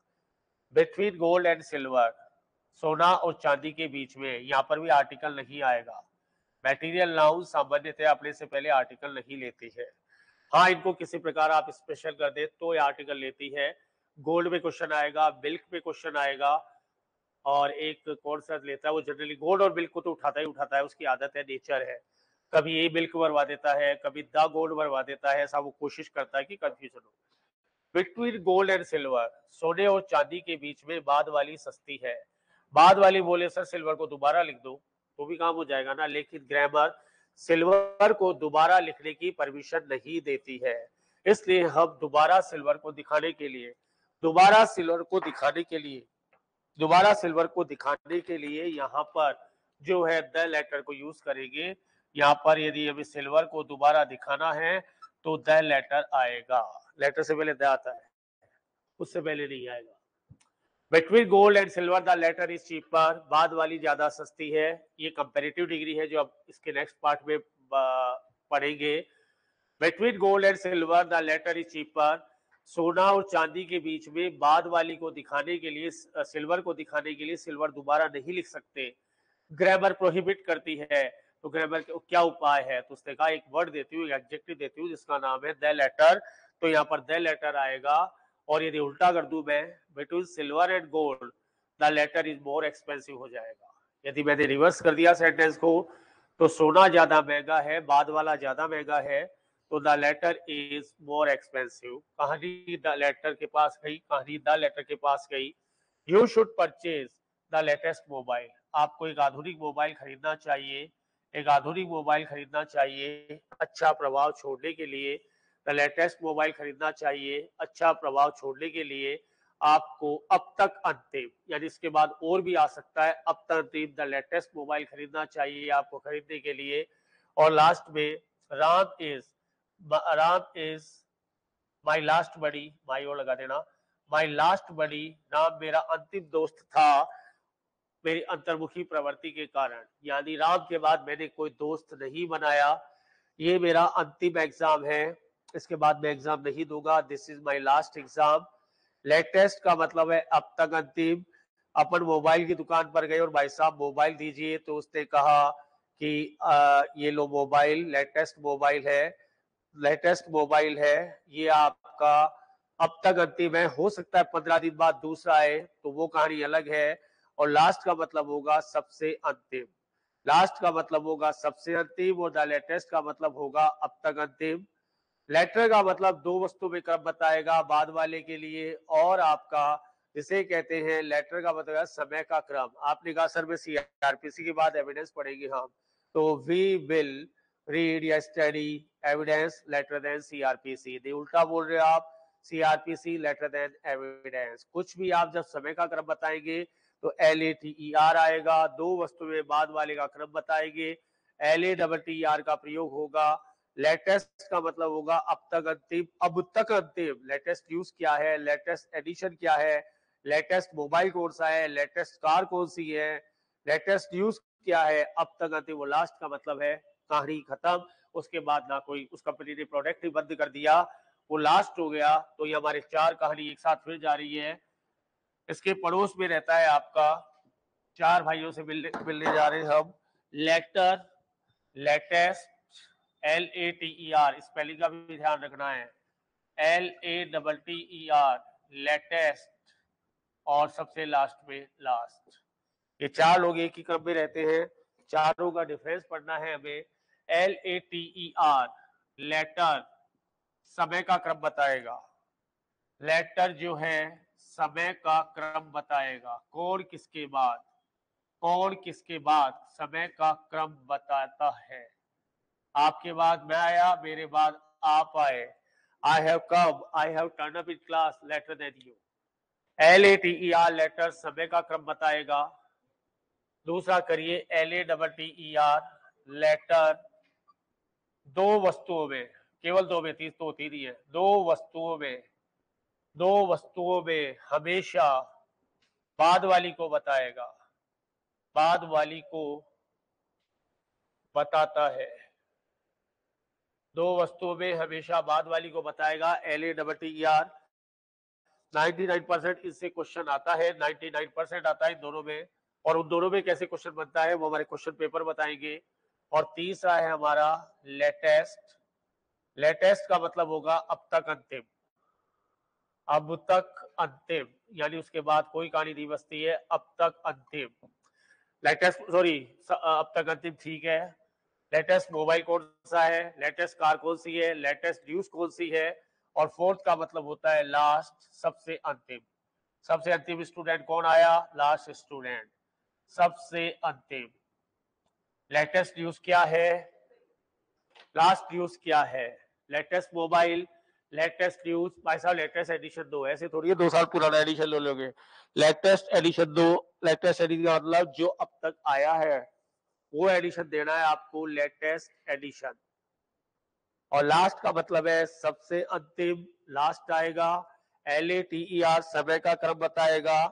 बिटवीन गोल्ड एंड सिल्वर सोना और चांदी के बीच में यहाँ पर भी आर्टिकल नहीं आएगा। मेटीरियल नाउन सामान्यतः अपने से पहले आर्टिकल नहीं लेती है। हाँ इनको किसी प्रकार आप स्पेशल कर दे तो ये आर्टिकल लेती है। गोल्ड में क्वेश्चन आएगा बिल्क में क्वेश्चन आएगा और एक कौन सा लेता है, वो जनरली गोल्ड और बिल्क को तो उठाता ही उठाता है, उसकी आदत है नेचर है। कभी ये बिल्क भरवा देता है, कभी द गोल्ड भरवा देता है, ऐसा वो कोशिश करता है कि कंफ्यूजन हो। बिटवीन गोल्ड एंड सिल्वर सोने और चांदी के बीच में बाद वाली सस्ती है। बाद वाली बोले, सर सिल्वर को दोबारा लिख दो। तो भी काम हो जाएगा ना, लेकिन ग्रामर सिल्वर को दोबारा लिखने की परमिशन नहीं देती है। इसलिए हम दोबारा सिल्वर को दिखाने के लिए, दोबारा सिल्वर को दिखाने के लिए, दोबारा सिल्वर को दिखाने के लिए यहाँ पर जो है द लेटर को यूज़ करेंगे। यहाँ पर यदि अभी सिल्वर को दोबारा दिखाना है तो द लेटर आएगा। लेटर से पहले द आता है, उससे पहले नहीं आएगा। Between gold and silver the latter is cheaper बाद वाली ज़्यादा सस्ती है। ये कंपेरेटिव डिग्री है जो अब इसके नेक्स्ट पार्ट में पढ़ेंगे। Between gold and silver the latter is cheaper सोना और चांदी के बीच में बाद वाली को दिखाने के लिए सिल्वर को दिखाने के लिए सिल्वर दोबारा नहीं लिख सकते। ग्रामर प्रोहिबिट करती है। तो ग्रामर क्या उपाय है? तो उसने कहा, एक वर्ड देती हूँ एडजेक्टिव देती हूँ, जिसका नाम है द लेटर तो यहाँ पर द लेटर आएगा। और यदि उल्टा कर दू मैं between silver and gold the latter is more expensive हो जाएगा। यदि मैंने रिवर्स कर दिया सेंटेंस को तो सोना ज़्यादा महँगा है, बाद वाला ज़्यादा महँगा है तो the latter is more expensive कहानी द लेटर के पास गई, कहानी द लेटर के पास गई। You should purchase the latest mobile आपको एक आधुनिक मोबाइल खरीदना चाहिए। एक आधुनिक मोबाइल खरीदना चाहिए अच्छा प्रभाव छोड़ने के लिए। द लेटेस्ट मोबाइल खरीदना चाहिए अच्छा प्रभाव छोड़ने के लिए आपको अब तक अंतिम, यानी इसके बाद और भी आ सकता है, अब तक अंतिम द लेटेस्ट मोबाइल खरीदना चाहिए आपको खरीदने के लिए। और लास्ट में, Ram is Ram is my last बड़ी माई और लगा देना। माई लास्ट बड़ी राम मेरा अंतिम दोस्त था, मेरी अंतर्मुखी प्रवृत्ति के कारण। यानी राम के बाद मैंने कोई दोस्त नहीं बनाया। ये मेरा अंतिम एग्ज़ाम है। इसके बाद मैं एग्ज़ाम नहीं दूँगा। This is my last exam latest का मतलब है अब तक अंतिम। अपन मोबाइल की दुकान पर गए और भाई साहब मोबाइल दीजिए। तो उसने कहा कि आ, ये लो मोबाइल लेटेस्ट मोबाइल है। लेटेस्ट मोबाइल है। ये आपका अब तक अंतिम है। हो सकता है पंद्रह दिन बाद दूसरा आए। तो वो कहानी अलग है। और लास्ट का मतलब होगा सबसे अंतिम। लास्ट का मतलब होगा सबसे अंतिम और द लेटेस्ट का मतलब होगा अब तक अंतिम। लेटर का मतलब दो वस्तु में क्रम बताएगा? बाद वाले के लिए और आपका, जिसे कहते हैं लेटर का मतलब समय का क्रम। आपने कहा, सर, में सीआरपीसी के बाद एविडेंस पढ़ेंगे हम। तो वी विल रीड या study evidence later then CrPC दे उल्टा बोल रहे हो आप सीआरपीसी लेटर देन एविडेंस कुछ भी आप जब समय का क्रम बताएँगे तो L A T E R आएगा। दो वस्तुएँ बाद वाले का क्रम बताएँगे। L A double T R का प्रयोग होगा। लेटेस्ट का मतलब होगा अब तक अंतिम, अब तक अंतिम। लेटेस्ट न्यूज़ क्या है? लेटेस्ट एडिशन क्या है? लेटेस्ट मोबाइल कौन सा है? लेटेस्ट कार कौन सी है? लेटेस्ट न्यूज़ क्या है? अब तक अंतिम वो लास्ट का मतलब है कहानी खत्म। उसके बाद ना कोई, उस कंपनी ने प्रोडक्ट ही बंद कर दिया। वो लास्ट हो गया। तो ये हमारे चार कहानी एक साथ फिर जा रही है। इसके पड़ोस में रहता है आपका। चार भाइयों से मिलने मिलने जा रहे हैं हम। Latter latest L A T E R spelling का भी ध्यान रखना है। L A double T E R latest और सबसे लास्ट में लास्ट ये चार लोग एक ही क्रम में रहते हैं। चारों का डिफरेंस पढ़ना है हमें। L A T E R latter समय का क्रम बताएगा। लेटर जो है, समय का क्रम बताएगा। कौन किसके बाद? कौन किसके बाद समय का क्रम बताता है? आपके बाद मैं आया, मेरे बाद आप आए। I have come I have turn up in class latter then you L A T E R latter समय का क्रम बताएगा। दूसरा करिए L A double T E R latter दो वस्तुओं में, केवल दो में, तीस तो होती नहीं है। दो वस्तुओं में, दो वस्तुओं में हमेशा बाद वाली को बताएगा। बाद वाली को बताता है। दो वस्तुओं में हमेशा बाद वाली को बताएगा L A double T R ninety nine percent इससे क्वेश्चन आता है नाइनटी नाइन परसेंट आता है दोनों में। और उन दोनों में कैसे क्वेश्चन बनता है, वो हमारे क्वेश्चन पेपर बताएँगे। और तीसरा है हमारा लेटेस्ट लेटेस्ट का मतलब होगा अब तक अंतिम। अब तक अंतिम, यानी उसके बाद कोई कहानी नहीं बचती है, अब तक अंतिम। लेटेस्ट सॉरी अब तक अंतिम ठीक है। लेटेस्ट मोबाइल कौन सा है? लेटेस्ट कार कौन सी है? लेटेस्ट न्यूज़ कौन सी है? और फोर्थ का मतलब होता है लास्ट सबसे अंतिम। सबसे अंतिम स्टूडेंट कौन आया? लास्ट स्टूडेंट सबसे अंतिम। लेटेस्ट न्यूज़ क्या है? लास्ट न्यूज़ क्या है? लेटेस्ट मोबाइल लेटेस्ट न्यूज़ भाई साहब लेटेस्ट एडिशन दो। ऐसे थोड़ी है, दो साल पुराना एडिशन लो लोगे। लेटेस्ट एडिशन दो। लेटेस्ट एडिशन का मतलब जो अब तक आया है। वो एडिशन देना है आपको लेटेस्ट एडिशन और लास्ट का मतलब है सबसे अंतिम लास्ट आएगा L A T E R समय का क्रम बताएगा।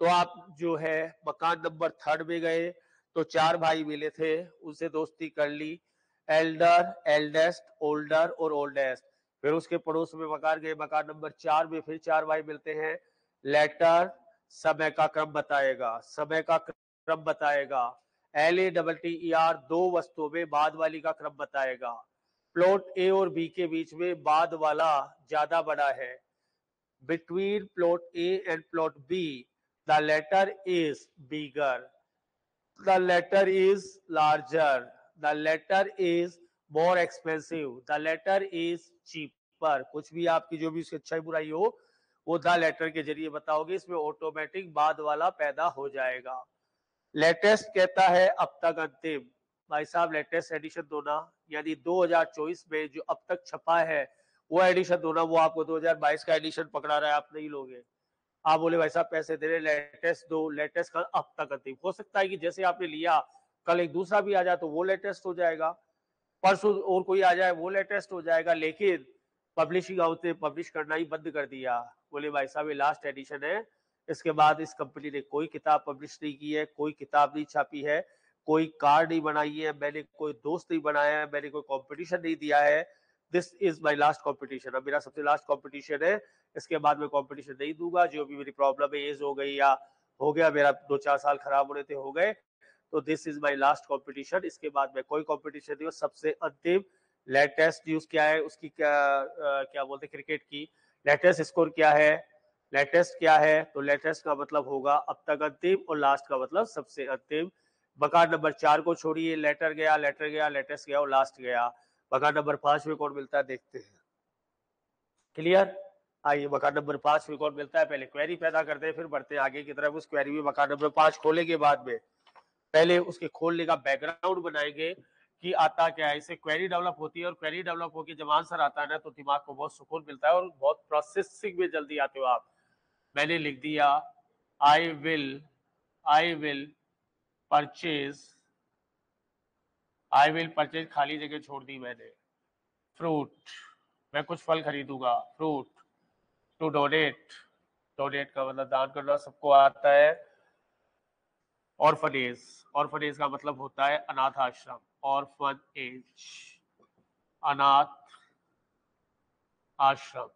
तो आप जो है, मकान नंबर थर्ड में गए तो चार भाई मिले थे, उनसे दोस्ती कर ली। एल्डर एल्डेस्ट ओल्डर और ओल्डेस्ट फिर उसके पड़ोस में मकान गए, मकान नंबर चार में फिर चार भाई मिलते हैं। लेटर समय का क्रम बताएगा, समय का क्रम बताएगा। L A double T E R दो वस्तुओं में बाद वाली का क्रम बताएगा। प्लॉट ए और बी के बीच में बाद वाला ज़्यादा बड़ा है। Between plot A and plot B the latter is bigger the letter is larger. The letter is more expensive. The letter is cheaper. कुछ भी आपकी जो भी उसकी अच्छाई बुराई हो, वो द लेटर के ज़रिए बताओगे। इसमें ऑटोमेटिक बाद वाला पैदा हो जाएगा। लेटेस्ट कहता है अब तक अंतिम। भाई साहब, लेटेस्ट एडिशन दोना यानी 2024 में जो अब तक छपा है, वो एडिशन दोना वो आपको 2022 का एडिशन पकड़ा रहा है, आप नहीं लोगे। आप बोले, भाई साहब, पैसे दे रहे लेटेस्ट दो, लेटेस्ट का अब तक अंतिम। हो सकता है कि जैसे आपने लिया, कल एक दूसरा भी आ जाए तो वो लेटेस्ट हो जाएगा। परसों और कोई आ जाए, वो लेटेस्ट हो जाएगा, लेकिन पब्लिशिंग हाउस ने पब्लिश करना ही बंद कर दिया। बोले, भाई साहब, ये लास्ट एडिशन है इसके बाद इस कंपनी ने कोई किताब पब्लिश नहीं की है कोई किताब नहीं छापी है कोई कार्ड नहीं बनाई है मैंने कोई दोस्त नहीं बनाया है मैंने कोई कंपटीशन नहीं दिया है। This is my last competition अब मेरा सबसे लास्ट कॉम्पिटिशन है। इसके बाद मैं कॉम्पिटिशन नहीं दूँगा जो भी मेरी प्रॉब्लम है एज हो गई या हो गया मेरा दो चार साल खराब होने थे हो गए। तो this is my last competition इसके बाद मैं कोई कॉम्पिटिशन नहीं सबसे अंतिम लेटेस्ट न्यूज़ क्या है? उसकी क्या आ, क्या बोलते क्रिकेट की। लेटेस्ट स्कोर क्या है? लेटेस्ट क्या है? तो लेटेस्ट का मतलब होगा अब तक अंतिम और लास्ट का मतलब सबसे अंतिम। बकार नंबर चार को छोड़िए लेटर गया लेटर गया लेटेस्ट गया और लास्ट गया। बकार नंबर पाँच में कौन मिलता है? देखते हैं। क्लियर आइए मकान नंबर पाँच में कौन मिलता है? पहले क्वेरी पैदा करते हैं फिर बढ़ते हैं आगे की तरफ़। उस क्वेरी में मकान नंबर पाँच खोले के बाद में। पहले उसके खोलने का बैकग्राउंड बनाएँगे कि आता क्या है। इससे क्वेरी डेवलप होती है और क्वेरी डेवलप होकर जब आंसर आता है ना तो दिमाग को बहुत सुकून मिलता है और बहुत प्रोसेसिंग में जल्दी आते हो आप। मैंने लिख दिया I will I will purchase I will purchase खाली जगह छोड़ दी मैंने। फ्रूट मैं कुछ फल खरीदूँगा। फ्रूट टू डोनेट डोनेट का मतलब दान करना सबको आता है। ऑर्फनेज ऑर्फनेज का मतलब होता है अनाथ आश्रम। ऑर्फन एज अनाथ आश्रम।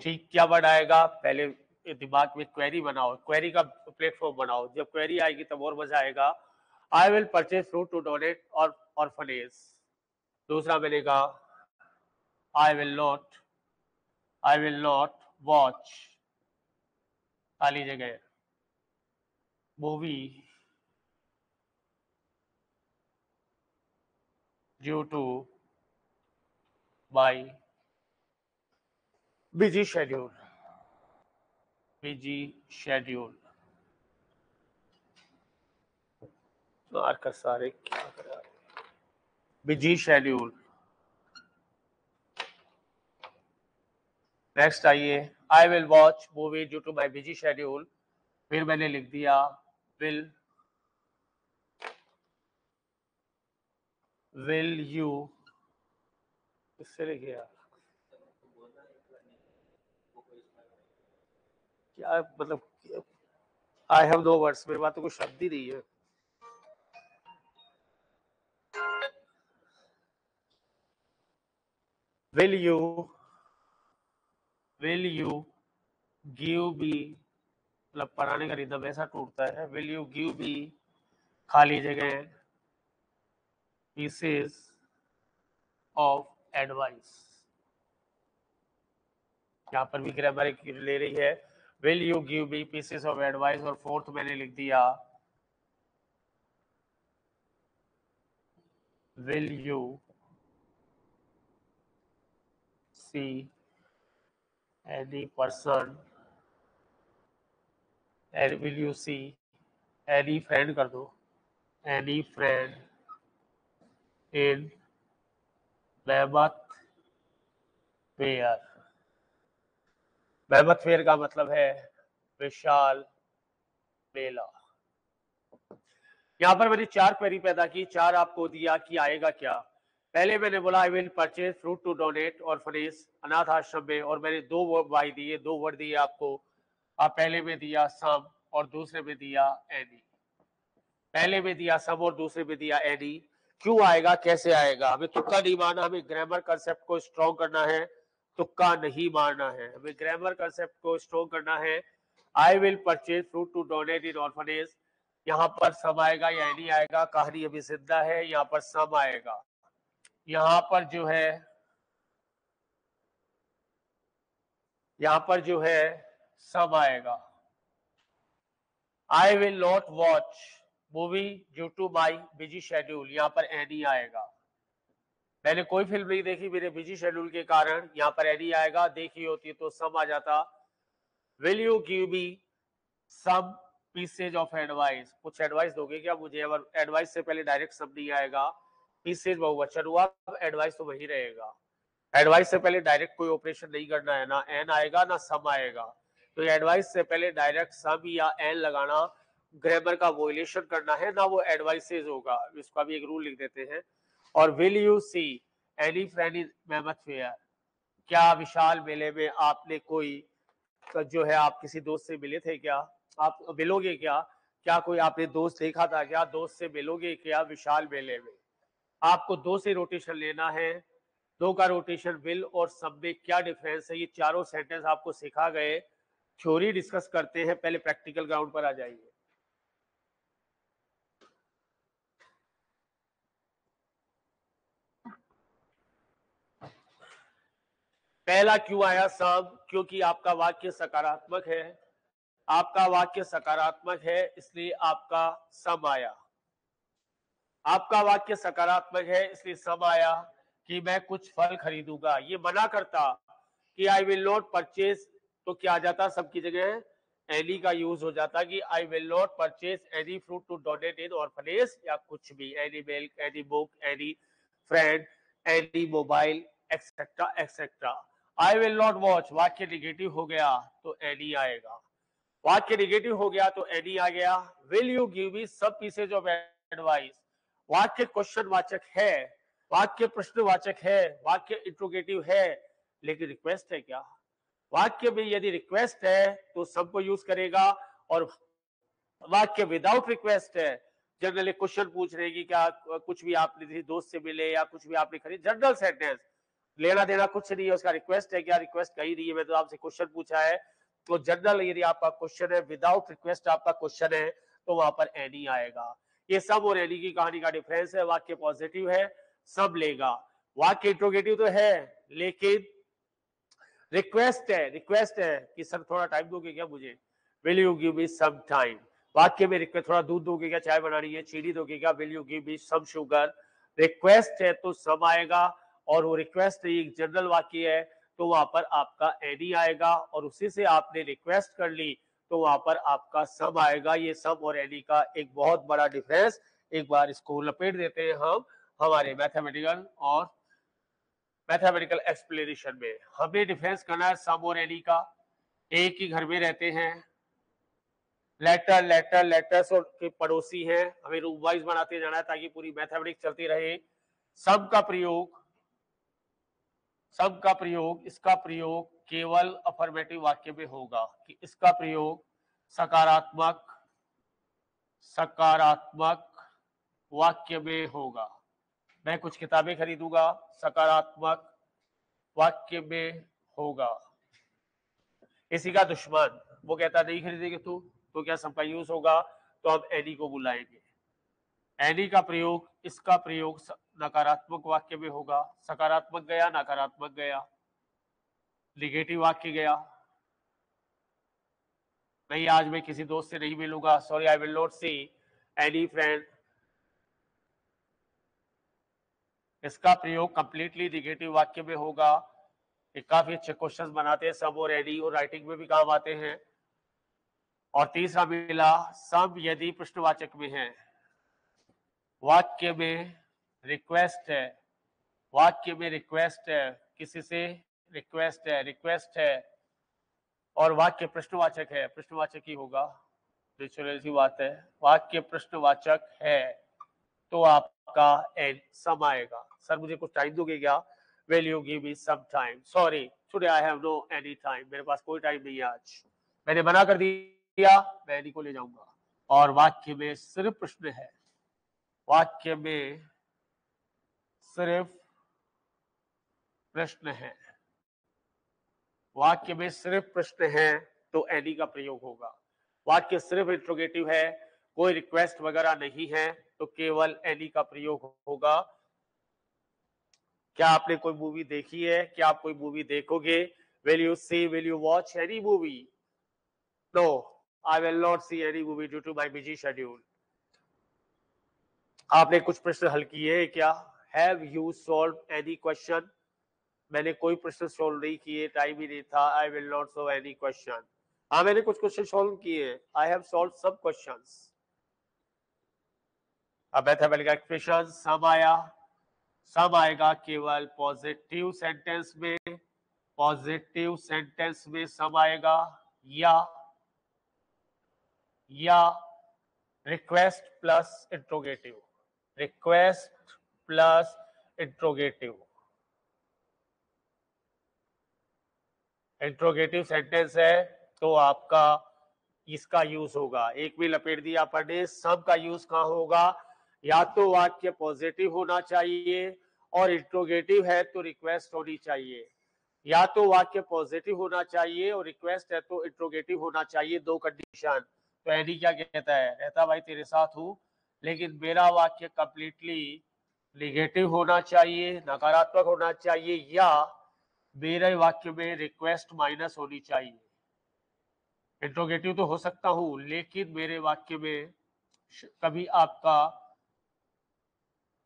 ठीक क्या बढ़ाएगा पहले दिमाग में क्वेरी बनाओ क्वेरी का प्लेटफॉर्म बनाओ। जब क्वेरी आएगी तब और मज़ा आएगा। I will purchase fruit to donate और ऑर्फनेज दूसरा मैंने कहा I will not I will not watch खाली जगह। Movie due to by busy schedule. Busy schedule. मार का सारे क्या करा बिज़ी शेड्यूल। नेक्स्ट आइए। I will watch movie due to my busy schedule फिर मैंने लिख दिया विल विल यू किससे लिखे यार? क्या मतलब आई हैव दो वर्ड्स मेरे पास तो कुछ शब्द ही नहीं है। Will you will you give me मतलब पढ़ाने का रिदम ऐसा टूटता है, will you give me खाली जगह pieces of advice? यहाँ पर भी ग्रामर ले रही है। Will you give be pieces of advice और फोर्थ मैंने लिख दिया? Will you see any person and will you see any friend कर दो? Any friend in mammoth fair mammoth fair का मतलब है विशाल मेला। यहाँ पर मैंने चार क्वेरी पैदा की, चार आपको दिया कि आएगा क्या। पहले मैंने बोला I will purchase fruit to donate और फरीज अनाथ आश्रम में। और मैंने दो वर्ड वाई दिए, दो वर्ड दिए आपको। आप पहले में दिया सम और दूसरे में दिया एनी पहले में दिया सम और दूसरे में दिया एनी क्यों आएगा, कैसे आएगा? हमें तुक्का नहीं माना हमें ग्रामर कंसेप्ट को स्ट्रॉन्ग करना है। तुक्का नहीं मारना है। हमें ग्रामर कंसेप्ट को स्ट्रॉन्ग करना है। I will purchase fruit to donate in orphanage यहाँ पर सम आएगा या एनी आएगा? कहानी अभी ज़िंदा है, यहाँ पर सम आएगा। यहाँ पर जो है, यहाँ पर जो है, सम आएगा। I will not watch movie due to my busy schedule यहाँ पर एनी आएगा। मैंने कोई फ़िल्म नहीं देखी मेरे बिज़ी शेड्यूल के कारण। यहाँ पर एनी आएगा, देखी होती तो सम आ जाता। Will you give me some pieces of advice कुछ एडवाइस दोगे क्या मुझे? एडवाइस से पहले डायरेक्ट सब नहीं आएगा। पीसेज बहुवचन। हुआ एडवाइस तो वही रहेगा। एडवाइस से पहले डायरेक्ट कोई ऑपरेशन नहीं करना है। ना एन आएगा, ना सम आएगा। तो एडवाइस से पहले डायरेक्ट सम या एन लगाना ग्रामर का वोलेशन करना है, ना वो एडवाइसेज होगा। इसका भी एक रूल लिख देते हैं। और will you see any friend mammoth fair क्या विशाल मेले में आपने कोई जो है आप किसी दोस्त से मिले थे क्या? आप मिलोगे क्या? क्या कोई आपने दोस्त देखा था क्या? दोस्त से मिलोगे क्या विशाल मेले में? आपको दो से रोटेशन लेना है। दो का रोटेशन विल और सब में क्या डिफरेंस है? ये चारों सेंटेंस आपको सिखा गए। थ्योरी डिस्कस करते हैं। पहले प्रैक्टिकल ग्राउंड पर आ जाइए। पहला क्यों आया सब क्योंकि आपका वाक्य सकारात्मक है। आपका वाक्य सकारात्मक है, इसलिए आपका सम आया। आपका वाक्य सकारात्मक है, इसलिए सम आया कि मैं कुछ फल खरीदूँगा। ये मना करता कि आई विल नॉट परचेज तो क्या आ जाता? सबकी जगह एनी का यूज़ हो जाता कि I will not purchase any fruit to donate in orphanage या कुछ भी। Any milk any book any friend any mobile etcetera etcetera I will not watch वाक्य निगेटिव हो गया तो एनी आएगा। वाक्य निगेटिव हो गया तो एनी आ गया। Will you give me some pieces of advice वाक्य क्वेश्चन वाचक है। वाक्य प्रश्नवाचक है। वाक्य इंट्रोगेटिव है। लेकिन रिक्वेस्ट है क्या? वाक्य में यदि रिक्वेस्ट है तो सबको यूज़ करेगा और वाक्य विदाउट रिक्वेस्ट है। जनरली क्वेश्चन पूछ रहेगी क्या कुछ भी आपने दोस्त से मिले या कुछ भी आपने खरीद जनरल सेंटेंस लेना देना कुछ नहीं है, उसका रिक्वेस्ट है, क्या रिक्वेस्ट कही नहीं है, मैं तो आपसे क्वेश्चन पूछा है। तो जनरल यदि आपका क्वेश्चन है विदाउट रिक्वेस्ट आपका क्वेश्चन है तो वहाँ पर एनी आएगा। ये सब और एनी की कहानी का डिफरेंस है, वाक्य पॉजिटिव है, सब लेगा। वाक्य इंट्रोगेटिव तो है, लेकिन रिक्वेस्ट है रिक्वेस्ट है कि सर थोड़ा टाइम दोगे क्या मुझे? Will you give me some time वाक्य में रिक्वेस्ट थोड़ा दूध दोगे क्या, चाय बनानी है, चीनी दोगे क्या? Will you give me some sugar request है तो सम आएगा। और वो रिक्वेस्ट एक जनरल वाक्य है तो वहाँ पर आपका एनी आएगा और उसी से आपने रिक्वेस्ट कर ली तो वहाँ पर आपका सम आएगा। ये सम और एनी का एक बहुत बड़ा डिफरेंस एक बार इसको लपेट देते हैं हम, हमारे मैथमेटिकल और मैथमेटिकल एक्सप्लेनेशन में। हमें डिफरेंस करना है सम और एनी का। एक ही घर में रहते हैं। लेटर लेटर लेटर्स और के पड़ोसी हैं। हमें रूम वाइज बनाते जाना है ताकि पूरी मैथमेटिक्स चलती रहे। सब का प्रयोग सब का प्रयोग, इसका प्रयोग केवल अफर्मेटिव वाक्य में होगा कि इसका प्रयोग सकारात्मक सकारात्मक वाक्य में होगा। मैं कुछ किताबें खरीदूँगा, सकारात्मक वाक्य में होगा। इसी का दुश्मन, वो कहता, नहीं खरीदेगी तू तो क्या सबका यूज़ होगा? तो हम एनी को बुलाएँगे। एनी का प्रयोग, इसका प्रयोग नकारात्मक वाक्य में होगा। सकारात्मक गया, नकारात्मक गया। निगेटिव वाक्य गया। नहीं, आज मैं किसी दोस्त से नहीं मिलूँगा। Sorry I will not see any friend इसका प्रयोग कंप्लीटली निगेटिव वाक्य में होगा। एक काफ़ी अच्छे क्वेश्चंस बनाते हैं सब, और एनी और राइटिंग में भी काम आते हैं। और तीसरा मिला सब यदि प्रश्नवाचक में है। वाक्य में रिक्वेस्ट है। वाक्य में रिक्वेस्ट है। किसी से रिक्वेस्ट है। रिक्वेस्ट है। और वाक्य प्रश्नवाचक है। प्रश्नवाचक ही होगा। सी बात है। वाक्य प्रश्नवाचक है। तो आपका एन सम आएगा। सर मुझे कुछ टाइम दोगे क्या? Will you give me some time sorry today I have no any time मेरे पास कोई टाइम नहीं है आज। मैंने मना कर दिया। मैं एनी को ले जाऊँगा। और वाक्य में सिर्फ़ प्रश्न है। वाक्य में सिर्फ़ प्रश्न है। वाक्य में सिर्फ़ प्रश्न है तो एनी का प्रयोग होगा। वाक्य सिर्फ़ इंट्रोगेटिव है, कोई रिक्वेस्ट वगैरह नहीं है तो केवल एनी का प्रयोग होगा। क्या आपने कोई मूवी देखी है? क्या आप कोई मूवी देखोगे? Will you see will you watch any movie no I will not see any movie due to my busy schedule आपने कुछ प्रश्न हल किए क्या? Have you solve any question मैंने कोई प्रश्न सॉल्व नहीं किए टाइम ही नहीं था I will not solve any question हाँ मैंने कुछ क्वेश्चन सॉल्व किए I have solve some questions अब मैथमेटिकल एक्सप्रेशन सम आया। सम आएगा केवल पॉजिटिव सेंटेंस में। पॉजिटिव सेंटेंस में सम आएगा। या या request plus interrogative request plus interrogative interrogative sentence है तो आपका इसका यूज़ होगा। एक भी लपेट दिया पढ़े सब का यूज़ कहाँ होगा? या तो वाक्य पॉजिटिव होना चाहिए और इंट्रोगेटिव है तो रिक्वेस्ट होनी चाहिए। या तो वाक्य पॉजिटिव होना चाहिए और रिक्वेस्ट है तो इंट्रोगेटिव होना चाहिए, दो कंडीशन तो एडी क्या कहता है? रहता भाई, तेरे साथ हूँ। लेकिन मेरा वाक्य कंप्लीटली निगेटिव होना चाहिए, नकारात्मक होना चाहिए, या मेरे वाक्य में रिक्वेस्ट माइनस होनी चाहिए। इंट्रोगेटिव तो हो सकता हूँ, लेकिन मेरे वाक्य में कभी आपका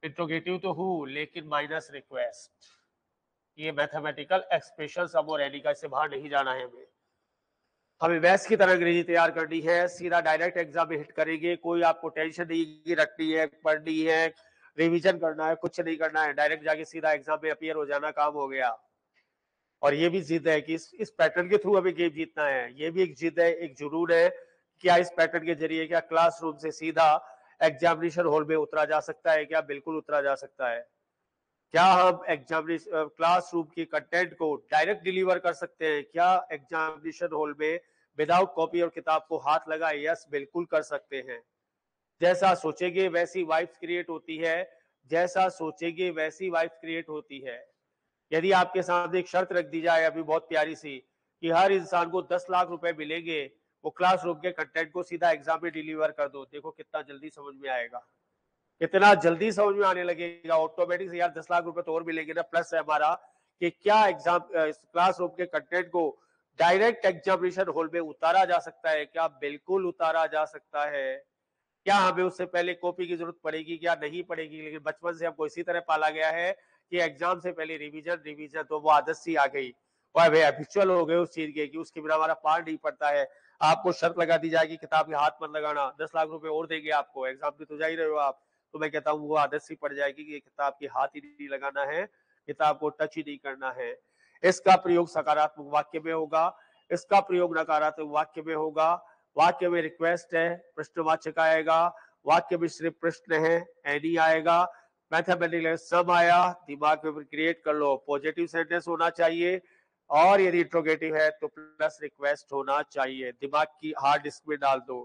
इंट्रोगेटिव तो हूँ, लेकिन माइनस रिक्वेस्ट ये मैथमेटिकल एक्सप्रेशन अब और एनी से बाहर नहीं जाना है हमें। हमें वैस की तरह अंग्रेज़ी तैयार करनी है सीधा डायरेक्ट एग्ज़ाम में हिट करेंगे कोई आपको टेंशन नहीं रखनी है पढ़नी है रिवीजन करना है कुछ नहीं करना है डायरेक्ट जाके सीधा एग्ज़ाम में अपियर हो जाना काम हो गया। और ये भी जिद है कि इस, इस पैटर्न के थ्रू हमें गेम जीतना है ये भी एक जिद है एक जुनून है क्या इस पैटर्न के ज़रिए क्या क्लासरूम से सीधा एग्जामिनेशन हॉल में उतरा जा सकता है क्या बिल्कुल उतरा जा सकता है। क्या हम एग्जामिनेशन क्लासरूम के कंटेंट को डायरेक्ट डिलीवर कर सकते हैं? क्या एग्जामिनेशन हॉल में विदाउट कॉपी और किताब को हाथ लगाए? यस बिल्कुल कर सकते हैं। जैसा सोचेंगे, वैसी वाइब्स क्रिएट होती है। जैसा सोचेंगे, वैसी वाइब्स क्रिएट होती है। यदि आपके सामने एक शर्त रख दी जाए, अभी बहुत प्यारी सी, कि हर इंसान को दस लाख रुपए मिलेंगे, वो क्लासरूम के कंटेंट को सीधा एग्ज़ाम में डिलीवर कर दो। देखो कितना जल्दी समझ में आएगा। कितना जल्दी समझ में आने लगेगा। ऑटोमेटिक से यार दस लाख रुपए तो और मिलेंगे ना। प्लस है हमारा कि क्या एग्ज़ाम क्लासरूम के कंटेंट को डायरेक्ट एग्जामिनेशन हॉल में उतारा जा सकता है? क्या बिल्कुल उतारा जा सकता है? क्या हमें उससे पहले कॉपी की ज़रूरत पड़ेगी क्या नहीं पड़ेगी? लेकिन बचपन से हमको इसी तरह पाला गया है कि एग्ज़ाम से पहले रिवीजन रिवीजन तो वो आदत सी आ गई। और हो गए उस चीज़ के कि उसके बिना हमारा पार नहीं पड़ता है। आपको शर्त लगा दी जाएगी किताब के हाथ मत लगाना। दस लाख रुपए और देंगे आपको। एग्ज़ाम में तो जा ही रहे हो आप। तो मैं कहता हूँ, वो आदत सी पड़ जाएगी कि किताब के हाथ ही नहीं लगाना है, किताब को टच ही नहीं करना है। इसका प्रयोग सकारात्मक वाक्य में होगा, इसका प्रयोग नकारात्मक वाक्य में होगा। वाक्य में रिक्वेस्ट है प्रश्नवाचक आएगा, वाक्य में सिर्फ़ प्रश्न है एनी आएगा। मैथमेटिकल सम आया, दिमाग में क्रिएट कर लो पॉजिटिव सेंटेंस होना चाहिए, और यदि इंट्रोगेटिव है तो प्लस रिक्वेस्ट होना चाहिए। दिमाग की हार्ड डिस्क में डाल दो।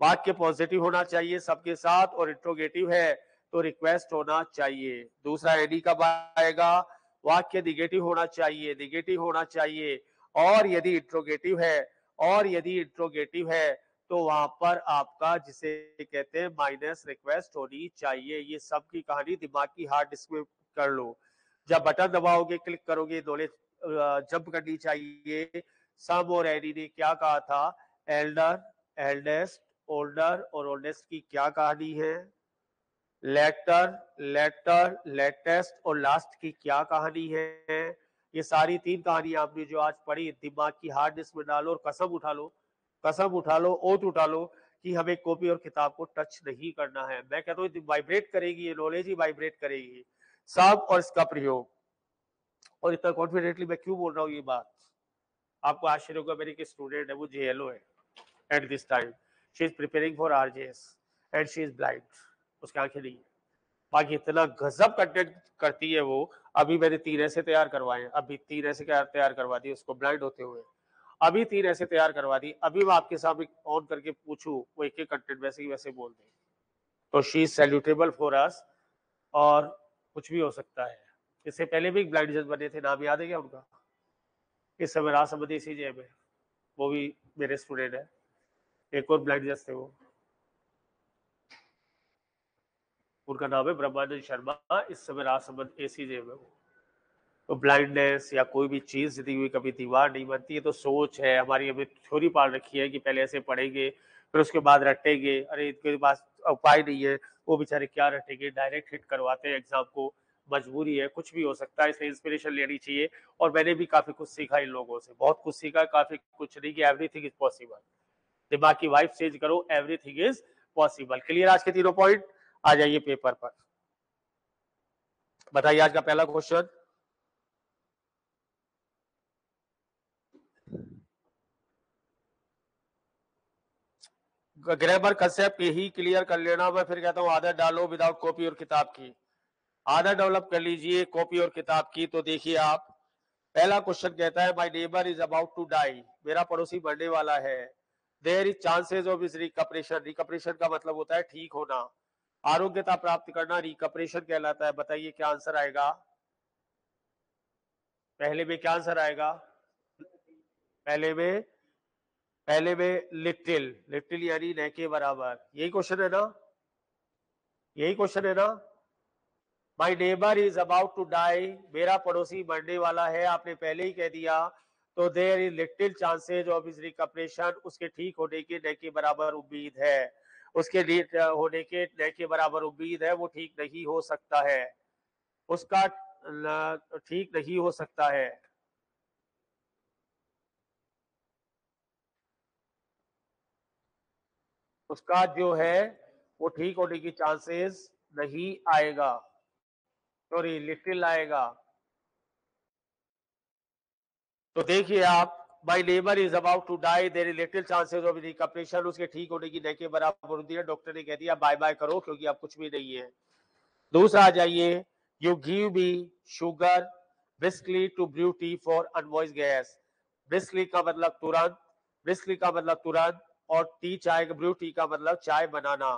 वाक्य पॉजिटिव होना चाहिए सबके साथ और इंट्रोगेटिव है तो रिक्वेस्ट होना चाहिए। दूसरा एडी कब आएगा? वाक्य निगेटिव होना चाहिए निगेटिव होना चाहिए। और यदि इंट्रोगेटिव है, और यदि इंट्रोगेटिव है तो वहाँ पर आपका जिसे कहते हैं माइनस रिक्वेस्ट होनी चाहिए। ये सब की कहानी दिमाग की हार्ड डिस्क में कर लो। जब बटन दबाओगे क्लिक करोगे नॉलेज जंप करनी चाहिए। सम और एडी ने क्या कहा था? एल्डर एल्डेस्ट ओल्डर और ओल्डेस्ट की क्या कहानी है? लेटर लेटर लेटेस्ट और लास्ट की क्या कहानी है? ये सारी तीन कहानी आपने जो आज पढ़ी, दिमाग की हार्ड डिस्क में डालो और कसम उठा लो, कसम उठा लो ओट उठा लो कि हमें कॉपी और किताब को टच नहीं करना है। मैं कहता हूँ वाइब्रेट करेगी, ये नॉलेज ही वाइब्रेट करेगी। सब और इसका प्रयोग। और इतना कॉन्फिडेंटली मैं क्यों बोल रहा हूँ ये बात? आपको आश्चर्य होगा, मेरी एक स्टूडेंट है, वो जेएलओ है at this time she is preparing for RJS and she is blind उसकी आँखें नहीं है। बाकी इतना गजब कंटेंट करती है वो, अभी मैंने तीन ऐसे तैयार करवाए अभी तीन ऐसे तैयार करवा दिए, उसको ब्लाइंड होते हुए। अभी तीन ऐसे तैयार करवा दी। अभी मैं आपके सामने ऑन करके पूछूँ, वो एक एक कंटेंट वैसे ही वैसे बोल दे। तो she is salutable for us और कुछ भी हो सकता है। इससे पहले भी एक ब्लाइंड जज बने थे, नाम याद है क्या उनका? इस समय राष्ट्रपति सी जे में वो भी मेरे स्टूडेंट है। एक और ब्लाइंड जज वो। उनका नाम है ब्रह्मानंद शर्मा, इस समय राष्ट्रपति एसीजे में वो तो ब्लाइंडनेस या कोई भी चीज़ दी हुई कभी दीवार नहीं बनती है तो सोच है, हमारी अभी थ्योरी पाल रखी है कि पहले ऐसे पढ़ेंगे, फिर उसके बाद रटेंगे। अरे, इनके पास उपाय नहीं है, वो बेचारे क्या रटेंगे? डायरेक्ट हिट करवाते हैं एग्ज़ाम को, मजबूरी है, कुछ भी हो सकता है इसलिए इंस्पिरेशन लेनी चाहिए। और मैंने भी काफ़ी कुछ सीखा इन लोगों से, बहुत कुछ सीखा, काफ़ी कुछ नहीं कि एवरीथिंग इज़ पॉसिबल दिमाग की वाइफ चेंज करो एवरीथिंग इज़ पॉसिबल क्लियर आज के तीनों पॉइंट आ जाइए पेपर पर। बताइए आज का पहला क्वेश्चन ग्रामर कंसेप्ट यही क्लियर कर लेना, मैं फिर कहता हूँ आदत डालो विदाउट कॉपी और किताब की। आदत डेवलप कर लीजिए कॉपी और किताब की तो देखिए आप। पहला क्वेश्चन कहता है my neighbour is about to die मेरा पड़ोसी मरने वाला है। There is chances of is recuperation recuperation का मतलब होता है ठीक होना। आरोग्यता प्राप्त करना रिकपरेशन कहलाता है। बताइए, क्या आंसर आएगा? पहले में क्या आंसर आएगा? पहले में पहले में लिटिल लिटिल यानी न के बराबर। यही क्वेश्चन है ना? यही क्वेश्चन है ना? My neighbour is about to die मेरा पड़ोसी मरने वाला है। आपने पहले ही कह दिया। तो there is little chances of is recuperation उसके ठीक होने के न के बराबर उम्मीद है। उसके होने के न के बराबर उम्मीद है, वो ठीक नहीं हो सकता है। उसका ठीक नहीं हो सकता है। उसका जो है, वो ठीक होने की चांसेस नहीं आएगा। सॉरी लिटिल आएगा। तो देखिए आप my neighbour is about to die there little chances of recuperation उसके ठीक होने की न बराबर होती है। डॉक्टर ने कह दिया बाय बाय करो क्योंकि अब कुछ भी नहीं है। दूसरा आ जाइए you give me sugar briskly to brew tea for unvoiced guests briskly का मतलब तुरंत ब्रिस्कली का मतलब तुरंत, और टी चाय ब्रू टी का मतलब चाय बनाना।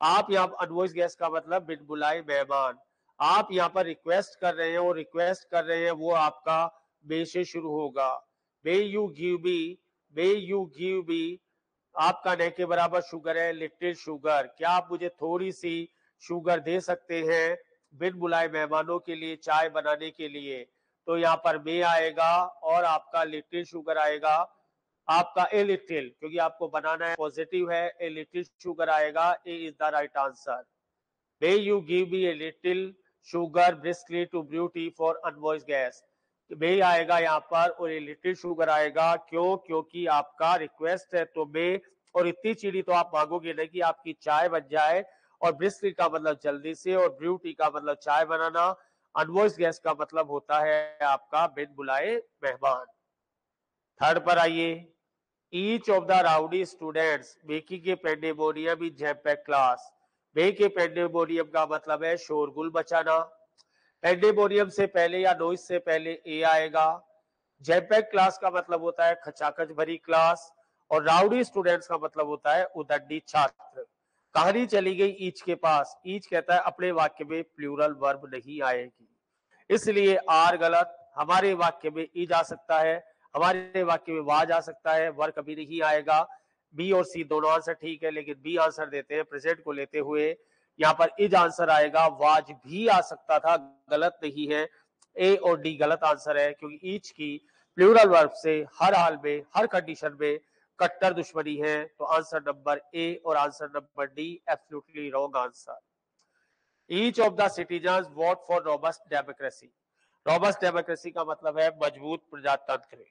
आप यहाँ अनवॉइस गेस्ट का मतलब बिन बुलाए मेहमान। आप यहाँ पर रिक्वेस्ट कर रहे हैं और रिक्वेस्ट कर रहे हैं, वो आपका बे से शुरू होगा। Be you give be, be you give be. आपका न के बराबर शुगर है, लिटिल शुगर। क्या आप मुझे थोड़ी सी शुगर दे सकते हैं बिन बुलाए मेहमानों के लिए, चाय बनाने के लिए? तो यहाँ पर मे आएगा और आपका लिटिल शुगर आएगा। आपका ए लिटिल, क्योंकि आपको बनाना है, पॉजिटिव है, ए लिटिल शुगर आएगा। A is the right answer. May you give me a little sugar, briskly to beauty for unvoiced guests may आएगा यहाँ पर और ए लिटिल शुगर आएगा। क्यों? क्योंकि आपका रिक्वेस्ट है तो मे, और इतनी चीनी तो आप मांगोगे नहीं कि आपकी चाय बन जाए और ब्रिस्कली का मतलब जल्दी से और ब्यूटी का मतलब चाय बनाना, अनवॉइस गैस का मतलब होता है आपका बिन बुलाए मेहमान। थर्ड पर आइए। each of the rowdy students making a pandemonium in jam-packed class make a pandemonium का मतलब है शोरगुल बचाना। पेंडेमोनियम से पहले या नोइज से पहले ए आएगा। जैपैक क्लास का मतलब होता है खचाखच भरी क्लास और राउडी स्टूडेंट्स का मतलब होता है उदंडी छात्र। कहानी चली गई ईच के पास। ईच कहता है, अपने वाक्य में प्लूरल वर्ब नहीं आएगी। इसलिए आर गलत। हमारे वाक्य में ई जा सकता है। हमारे वाक्य में वाज जा सकता है। वर कभी नहीं आएगा। बी और सी दोनों आंसर ठीक है, लेकिन बी आंसर देते हैं प्रेजेंट को लेते हुए। यहाँ पर इज़ आंसर आएगा, वाज भी आ सकता था, गलत नहीं है। ए और डी गलत आंसर है, क्योंकि ईच की प्लूरल वर्ब से हर हाल में, हर कंडीशन में कट्टर दुश्मनी है। तो आंसर नंबर ए और answer number D absolutely wrong answer each of the citizen vote for robust democracy robust democracy का मतलब है मज़बूत प्रजातंत्र।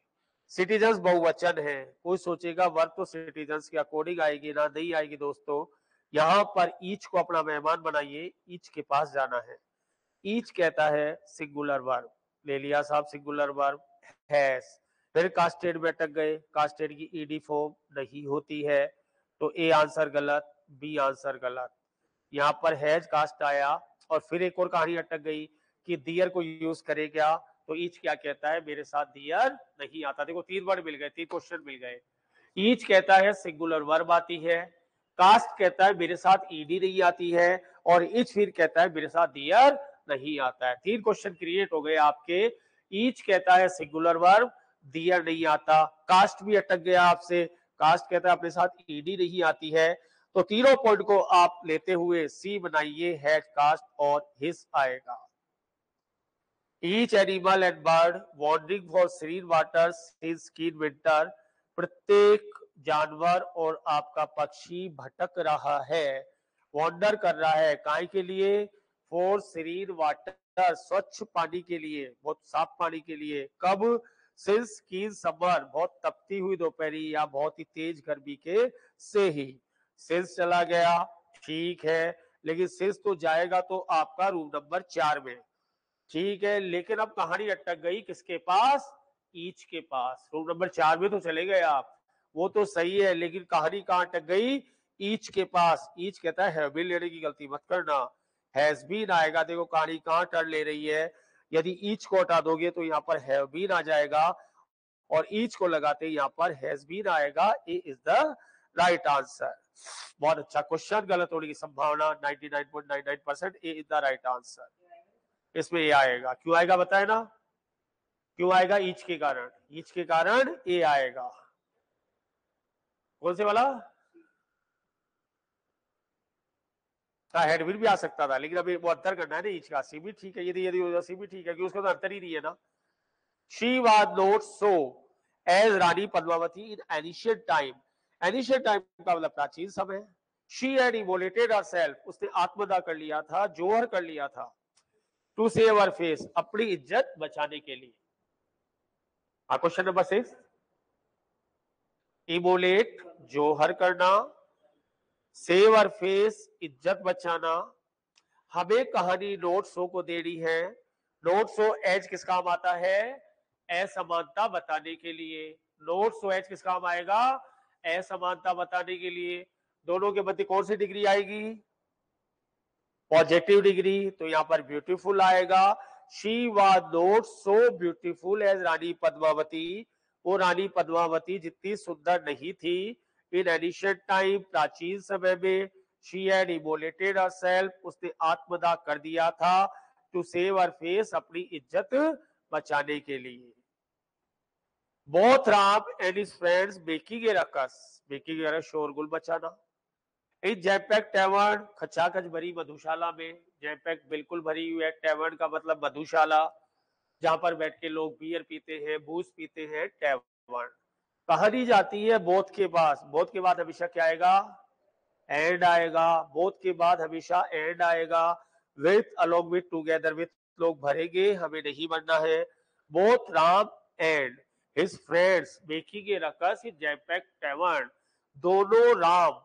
सिटीजन बहुवचन है। कोई सोचेगा, वर्ग तो सिटीजन के अकॉर्डिंग आएगी ना, नहीं आएगी दोस्तों। यहाँ पर ईच को अपना मेहमान बनाइए, ईच के पास जाना है। ईच कहता है, सिंगुलर वर्ब। ले लिया साहब, सिंगुलर वर्ब? हैस। फिर कास्टेड में अटक गए। कास्टेड की ईडी फॉर्म नहीं होती है तो ए आंसर गलत, बी आंसर गलत। यहाँ पर हैज़ कास्ट आया और फिर एक और कहानी अटक गई कि दियर को यूज़ करे क्या? तो ईच क्या कहता है, मेरे साथ दियर नहीं आता। देखो, तीन वर्ड मिल गए, तीन क्वेश्चन मिल गए। ईच कहता है, सिंगुलर वर्ब आती है। कास्ट कहता है, मेरे साथ ईडी नहीं आती है, और इच फिर कहता है, मेरे साथ दियर नहीं आता है। तीन क्वेश्चन क्रिएट हो गए आपके। ईच कहता है सिंगुलर वर्ब दियर नहीं आता। कास्ट भी अटक गया आपसे। कास्ट कहता है, अपने साथ ईडी नहीं आती है। तो तीनों पॉइंट को आप लेते हुए सी बनाइए हैड कास्ट और हिस आएगा। Each animal and bird wandering for seen water winter प्रत्येक जानवर और आपका पक्षी भटक रहा है वॉन्डर कर रहा है काय के लिए फॉर सीन वाटर स्वच्छ पानी के लिए, बहुत साफ़ पानी के लिए। कब? सिंस की समर बहुत तपती हुई दोपहरी या बहुत ही तेज गर्मी के से ही। सिंस चला गया, ठीक है, लेकिन सिंस तो जाएगा तो आपका रूम नंबर चार में। ठीक है, लेकिन अब कहानी अटक गई किसके पास? ईच के पास। रूम नंबर चार में तो चले गए आप। वो तो सही है, लेकिन कहानी कहाँ अटक गई? ईच के पास। ईच कहता है बिल लेने की गलती मत करना। हैज़ बीन आएगा, देखो कहानी कहाँ टर्न ले रही है। यदि ईच को हटा दोगे तो यहाँ पर हैव बीन आ जाएगा। और ईच को लगाते यहाँ पर हैज़ बीन आएगा। A is the right answer. बहुत अच्छा क्वेश्चन, गलत होने की संभावना 99.99 percent A is the right answer. इसमें ए आएगा। क्यों आएगा, बताए ना? क्यों आएगा? ईच के कारण। ईच के कारण ए आएगा। कौन से वाला? का हेडविल भी आ सकता था, लेकिन अभी वो अंतर करना है ना ईच का सी भी ठीक है यदि यदि सी भी ठीक है, क्योंकि उसका तो अंतर ही नहीं है ना। She was not so as Rani Padmavati in ancient time ancient time का मतलब प्राचीन समय। शी एड इवोलेटेड herself, उसने आत्मदा कर लिया था, जोहर कर लिया था टू सेव हर फेस अपनी इज़्ज़त बचाने के लिए। Question number six immolate jauhar करना, सेव और फेस, इज़्ज़त बचाना। हमें कहानी नोट सो को देनी है। नोट सो एज किस काम आता है? असमानता बताने के लिए। नोट सो एज किस काम आएगा? असमानता बताने के लिए। दोनों के मध्य कौन सी डिग्री आएगी? पॉजिटिव डिग्री तो यहाँ पर ब्यूटीफुल आएगा। She was not so beautiful as Rani Padmavati. वो रानी पद्मावती जितनी सुंदर नहीं थी। इन एडिशन टाइम प्राचीन समय में शी हैड इमोलेटेड herself, उसने आत्मदा कर दिया था टू सेव हर फेस अपनी इज़्ज़त बचाने के लिए। Both Ram and his friends baking a ruckus baking a शोरगुल बचाना। इन जैपैक टैवर्न खचाखच भरी मधुशाला में जैपैक बिल्कुल भरी हुई है टैवर्न का मतलब मधुशाला। जहाँ पर बैठ के लोग बियर पीते हैं बूस पीते हैं टैवर्न कहानी जाती है? बोध के पास। बोध के बाद हमेशा क्या आएगा? एंड आएगा। बोध के बाद हमेशा एंड आएगा। With along with together with लोग भरेंगे, हमें नहीं बनना है। Both Ram and his friends making a ruckus in जैपैक tavern दोनों राम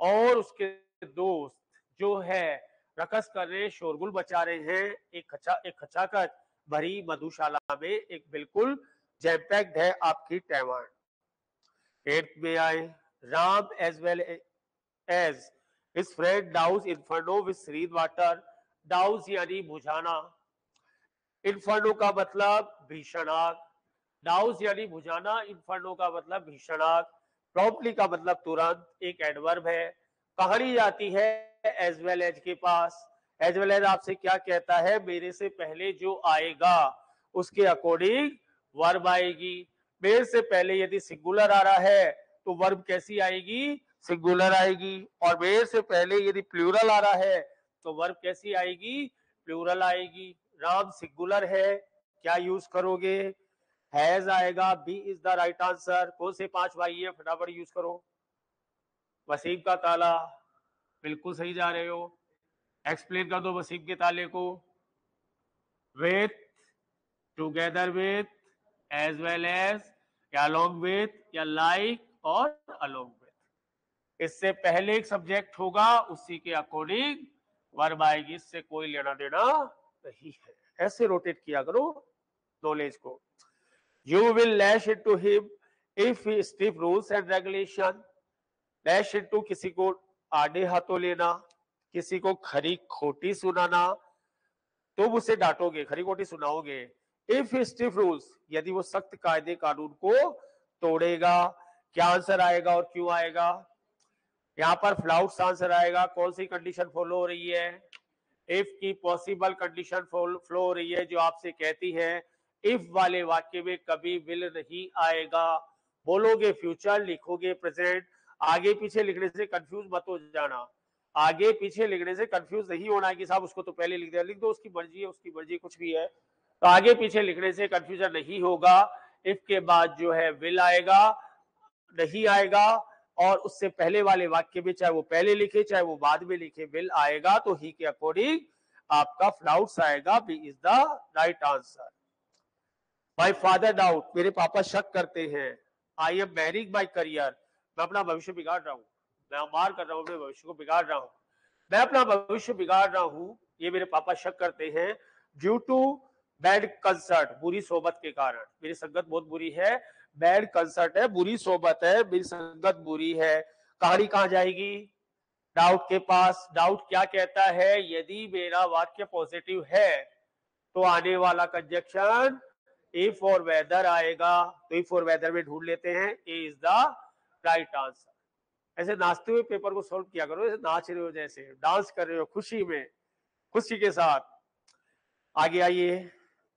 और उसके दोस्त जो है, रकस कर रहे शोरगुल बचा रहे हैं, एक खचा, एक खचाखच भरी मधुशाला में एक बिल्कुल जैपैक्ड है आपकी टैवर्न एट्थ में आए। Ram as well as his friend douse inferno with seed water douse यानी बुझाना। इन्फर्नो का मतलब भीषण आग डाउस यानी बुझाना इन्फर्नो का मतलब भीषण आग प्रॉम्प्टली का मतलब तुरंत, एक एडवर्ब है। कहानी जाती है एज वेल एज के पास। एज वेल एज आपसे क्या कहता है? मेरे से पहले जो आएगा, उसके अकॉर्डिंग वर्ब आएगी। मेरे से पहले यदि सिंगुलर आ रहा है तो वर्ब कैसी आएगी? सिंगुलर आएगी। और मेरे से पहले यदि प्लूरल आ रहा है तो वर्ब कैसी आएगी? प्लूरल आएगी। राम सिंगुलर है। क्या यूज़ करोगे? हैज़ आएगा। B is the right answer कौन से पाँच भाई है? फटाफट यूज़ करो। वसीम का ताला। बिल्कुल सही जा रहे हो। एक्सप्लेन कर दो वसीम के ताले को. With together with as well as या अलोंग विथ या लाइक और अलोंग विथ इससे पहले एक सब्जेक्ट होगा, उसी के अकॉर्डिंग वर्ब आएगी. इससे कोई लेना देना नहीं है. ऐसे रोटेट किया करो नॉलेज को. You will lash it to him if stiff rules and regulation lash it to किसी को आड़े हाथों लेना. किसी को खरी खोटी सुनाना तो उसे डांटोगे, खरी खोटी सुनाओगे। इफ़ स्टिफ रूल्स यदि वो सख्त कायदे कानून को तोड़ेगा, क्या आंसर आएगा और क्यों आएगा? यहाँ पर फ्लाउट्स आंसर आएगा, कौन सी कंडीशन फॉलो हो रही है? इफ़ की पॉसिबल कंडीशन फ्लो हो रही है, जो आपसे कहती है इफ़ वाले वाक्य में कभी विल नहीं आएगा। बोलोगे फ्यूचर लिखोगे प्रेजेंट आगे पीछे लिखने से कंफ्यूज मत हो जाना। आगे पीछे लिखने से कंफ्यूज नहीं होना है कि साहब उसको तो पहले लिख दिया। लिख दो, उसकी मर्ज़ी है, उसकी मर्ज़ी कुछ भी है। तो आगे पीछे लिखने से कंफ्यूजन नहीं होगा। इफ़ के बाद जो है विल आएगा, नहीं आएगा, और उससे पहले वाले वाक्य में चाहे वो पहले लिखे, चाहे वो बाद में लिखे विल आएगा तो ही के अकॉर्डिंग आपका फ्लाउट्स आएगा B is the right answer my father doubt मेरे पापा शक करते हैं। I am marring my career मैं अपना भविष्य बिगाड़ रहा हूँ। मैं मार कर रहा हूँ, अपने भविष्य को बिगाड़ रहा हूँ। मैं अपना भविष्य बिगाड़ रहा हूँ, ये मेरे पापा शक करते हैं ड्यू टू बैड कंसर्ट बुरी सोबत के कारण। मेरी संगत बहुत बुरी है बैड कंसर्ट है, बुरी सोबत है, मेरी संगत बुरी है। कहानी कहाँ जाएगी? डाउट के पास। डाउट क्या कहता है? यदि मेरा वाक्य पॉजिटिव है तो आने वाला कंजक्शन इफ़ और वेदर आएगा। तो इफ़ और वेदर में ढूंढ लेते हैं A is the right answer ऐसे नाचते हुए पेपर को सॉल्व किया करो, ऐसे नाच रहे हो जैसे, डांस कर रहे हो खुशी में, खुशी के साथ। आगे आइए।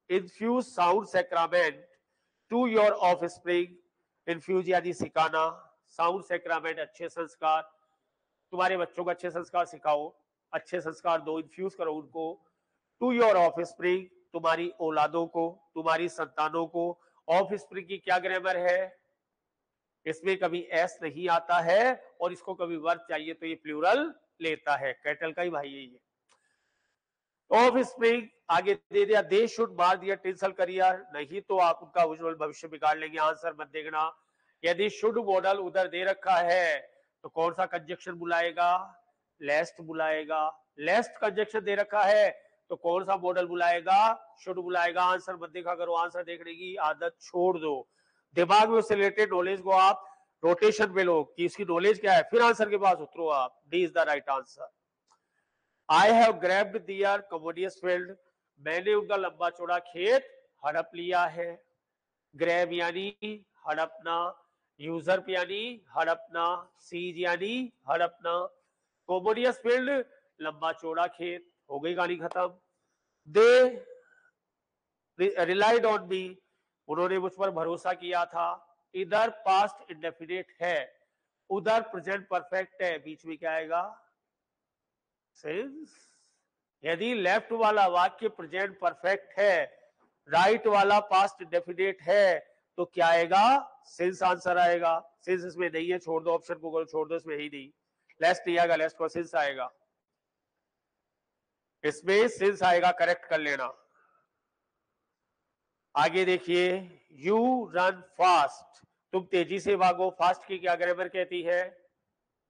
Infuse sound sacrament to your offspring infuse यानी सिखाना। साउंड सेक्रामेंट अच्छे संस्कार। तुम्हारे बच्चों को अच्छे संस्कार सिखाओ। अच्छे संस्कार दो इन्फ्यूज करो उनको। टू योर ऑफ़ स्प्रिंग तुम्हारी औलादों को, तुम्हारी संतानों को। ऑफ़ स्प्रिंग की क्या ग्रामर है? इसमें कभी एस नहीं आता है और इसको कभी वर्ग चाहिए तो ये प्लूरल लेता है। कैटल का ही भाई है ये। ऑफ़ स्प्रिंग आगे दे दिया दे शुड मार दिया टेंसल करियर नहीं तो आप उनका उज्जवल भविष्य बिगाड़ लेंगे। आंसर मत देखना। यदि शुड मॉडल उधर दे रखा है तो कौन सा कंजक्शन बुलाएगा? लेस्ट बुलाएगा। लेस्ट कंजक्शन दे रखा है तो कौन सा मॉडल बुलाएगा? शुड बुलाएगा। आंसर मत देखा करो। आंसर देखने की आदत छोड़ दो। दिमाग में उससे रिलेटेड नॉलेज को आप रोटेशन में लो कि इसकी नॉलेज क्या है। फिर आंसर के पास उतरो आप। D is the right answer I have grabbed their commodious field मैंने उनका लंबा चौड़ा खेत हड़प लिया है। ग्रैब यानी हड़पना यूज़र यानी हड़पना सीज यानी हड़पना। कोमोडियस फ़ील्ड लंबा चौड़ा खेत। हो गई गाड़ी खत्म। दे रिलाइड ऑन मी उन्होंने मुझ पर भरोसा किया था। इधर पास्ट इंडेफिनेट है। उधर प्रेजेंट परफेक्ट है। बीच में क्या आएगा? सिंस यदि लेफ़्ट वाला वाक्य प्रेजेंट परफेक्ट है राइट वाला पास्ट डेफिनेट है तो क्या आएगा? सिंस आंसर आएगा। सिंस इसमें नहीं है, छोड़ दो ऑप्शन को छोड़ दो इसमें ही नहीं। लेस्ट नहीं आएगा लेस्ट को सिंस आएगा। इसमें सिंस आएगा करेक्ट कर लेना। आगे देखिए यू रन फास्ट तुम तेज़ी से भागो। फास्ट की क्या ग्रामर कहती है?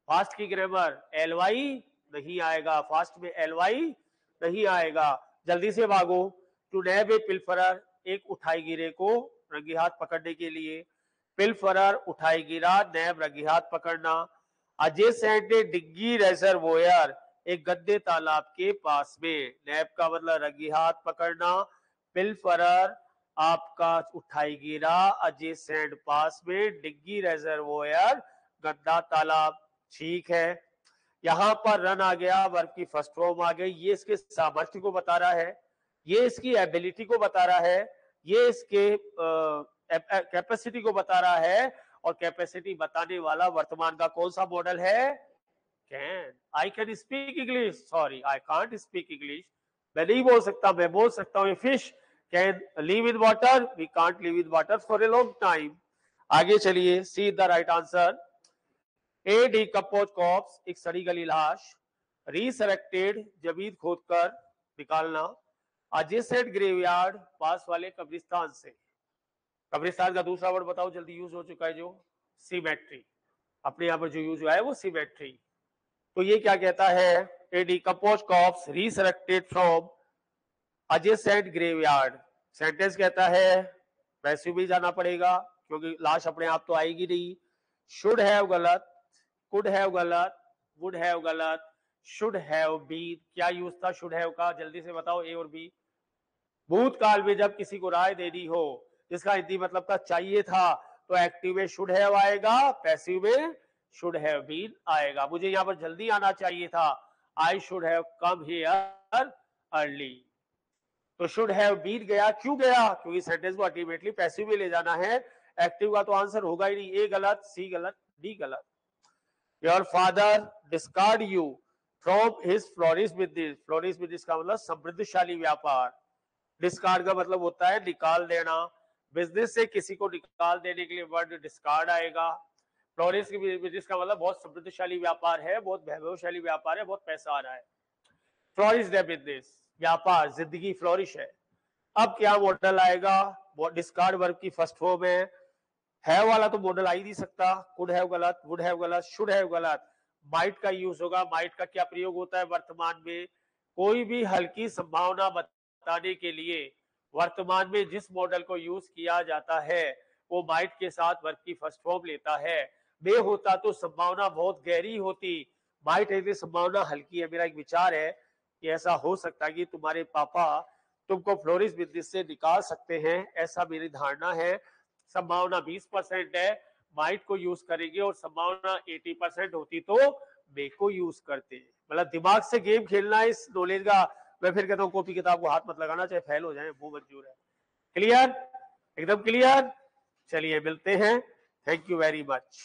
फास्ट की ग्रामर एल वाई नहीं आएगा। फास्ट में एल वाई नहीं आएगा। जल्दी से भागो। टू नैब ए पिलफरर एक उठाई गिरे को रंगी हाथ पकड़ने के लिए। पिलफरर उठाई गिरा नैब रंगी हाथ पकड़ना। अजय सेंट ने डिग्गी रेजर्वोयर एक गद्दे तालाब के पास में। नैब का मतलब रंगी हाथ पकड़ना। पिलफरर आपका उठाई गिरा, अजय सेंट पास में, डिग्गी रेजर्वोयर गद्दा तालाब, ठीक है। यहाँ पर रन आ गया, वर्ग की फ़र्स्ट फॉर्म आ गई। ये इसके सामर्थ्य को बता रहा है, ये इसकी एबिलिटी को बता रहा है, ये इसके कैपेसिटी को बता रहा है, और कैपेसिटी बताने वाला वर्तमान का कौन सा मॉडल है? Can I can speak English sorry I can't speak English मैं नहीं बोल सकता, मैं बोल सकता हूँ fish can live in water we can't live in water for a long time आगे चलिए see the right answer a decompose corpse एक सड़ी गली लाश रिसरेक्टेड ज़मीन खोदकर निकालना अजेसेंट ग्रेवयार्ड पास वाले कब्रिस्तान से। कब्रिस्तान का दूसरा वर्ड बताओ, जल्दी यूज़ हो चुका है जो सीमेट्री अपने यहाँ पर जो यूज़ हुआ है वो सीमेट्री तो ये क्या कहता है? A decompose corpse resurrected from adjacent graveyard sentence कहता है वैसे भी जाना पड़ेगा, क्योंकि लाश अपने आप तो आएगी नहीं। शुड हैव गलत कुड हैव गलत वुड हैव गलत शुड हैव बी क्या यूज़ था शुड हैव का? जल्दी से बताओ ए और बी भूतकाल में जब किसी को राय देनी हो, जिसका हिंदी मतलब का चाहिए था तो एक्टिव में शुड हैव आएगा पैसिव में शुड हैव बीन आएगा। मुझे यहाँ पर जल्दी आना चाहिए था। I should have come here early तो शुड हैव बीन गया, क्यों गया? क्योंकि सेंटेंस को अल्टीमेटली पैसिव में ले जाना है। एक्टिव का तो आंसर होगा ही नहीं। ए गलत सी गलत डी गलत। Your father discard you from his flourish business flourish business का मतलब समृद्धशाली व्यापार। डिस्कार्ड का मतलब होता है निकाल देना। बिज़नेस से किसी को निकाल देने के लिए वर्ड डिस्कार्ड आएगा। फ्लोरिस की बिज़नेस का मतलब बहुत समृद्धशाली व्यापार है, बहुत वैभवशाली व्यापार है, बहुत पैसा आ रहा है। फ्लोरिस डे बिज़नेस व्यापार, ज़िंदगी फ्लोरिश है। अब क्या मॉडल आएगा? डिस्कार्ड वर्ब की फ़र्स्ट फॉर्म है। है वाला तो मॉडल आ ही नहीं सकता। कुड हैव गलत वुड हैव गलत शुड हैव गलत। माइट का यूज़ होगा। माइट का क्या प्रयोग होता है वर्तमान में? कोई भी हल्की संभावना बताने के लिए वर्तमान में जिस मॉडल को यूज़ किया जाता है, वो माइट के साथ वर्ग की फ़र्स्ट फॉर्म लेता है। बे होता तो संभावना बहुत गहरी होती। माइट है संभावना हल्की है। मेरा एक विचार है। कि ऐसा हो सकता है कि तुम्हारे पापा तुमको फ्लोरिस बिज़नेस से निकाल सकते हैं, ऐसा मेरी धारणा है। संभावना 20 परसेंट है, माइट को यूज़ करेंगे और संभावना 80 परसेंट होती तो बे को यूज़ करते। मतलब दिमाग से गेम खेलना इस नॉलेज का, मैं फिर कहता हूँ, कॉपी किताब को हाथ मत लगाना, चाहे फेल हो जाए, वो मंजूर है। क्लियर एकदम क्लियर चलिए, मिलते हैं। Thank you very much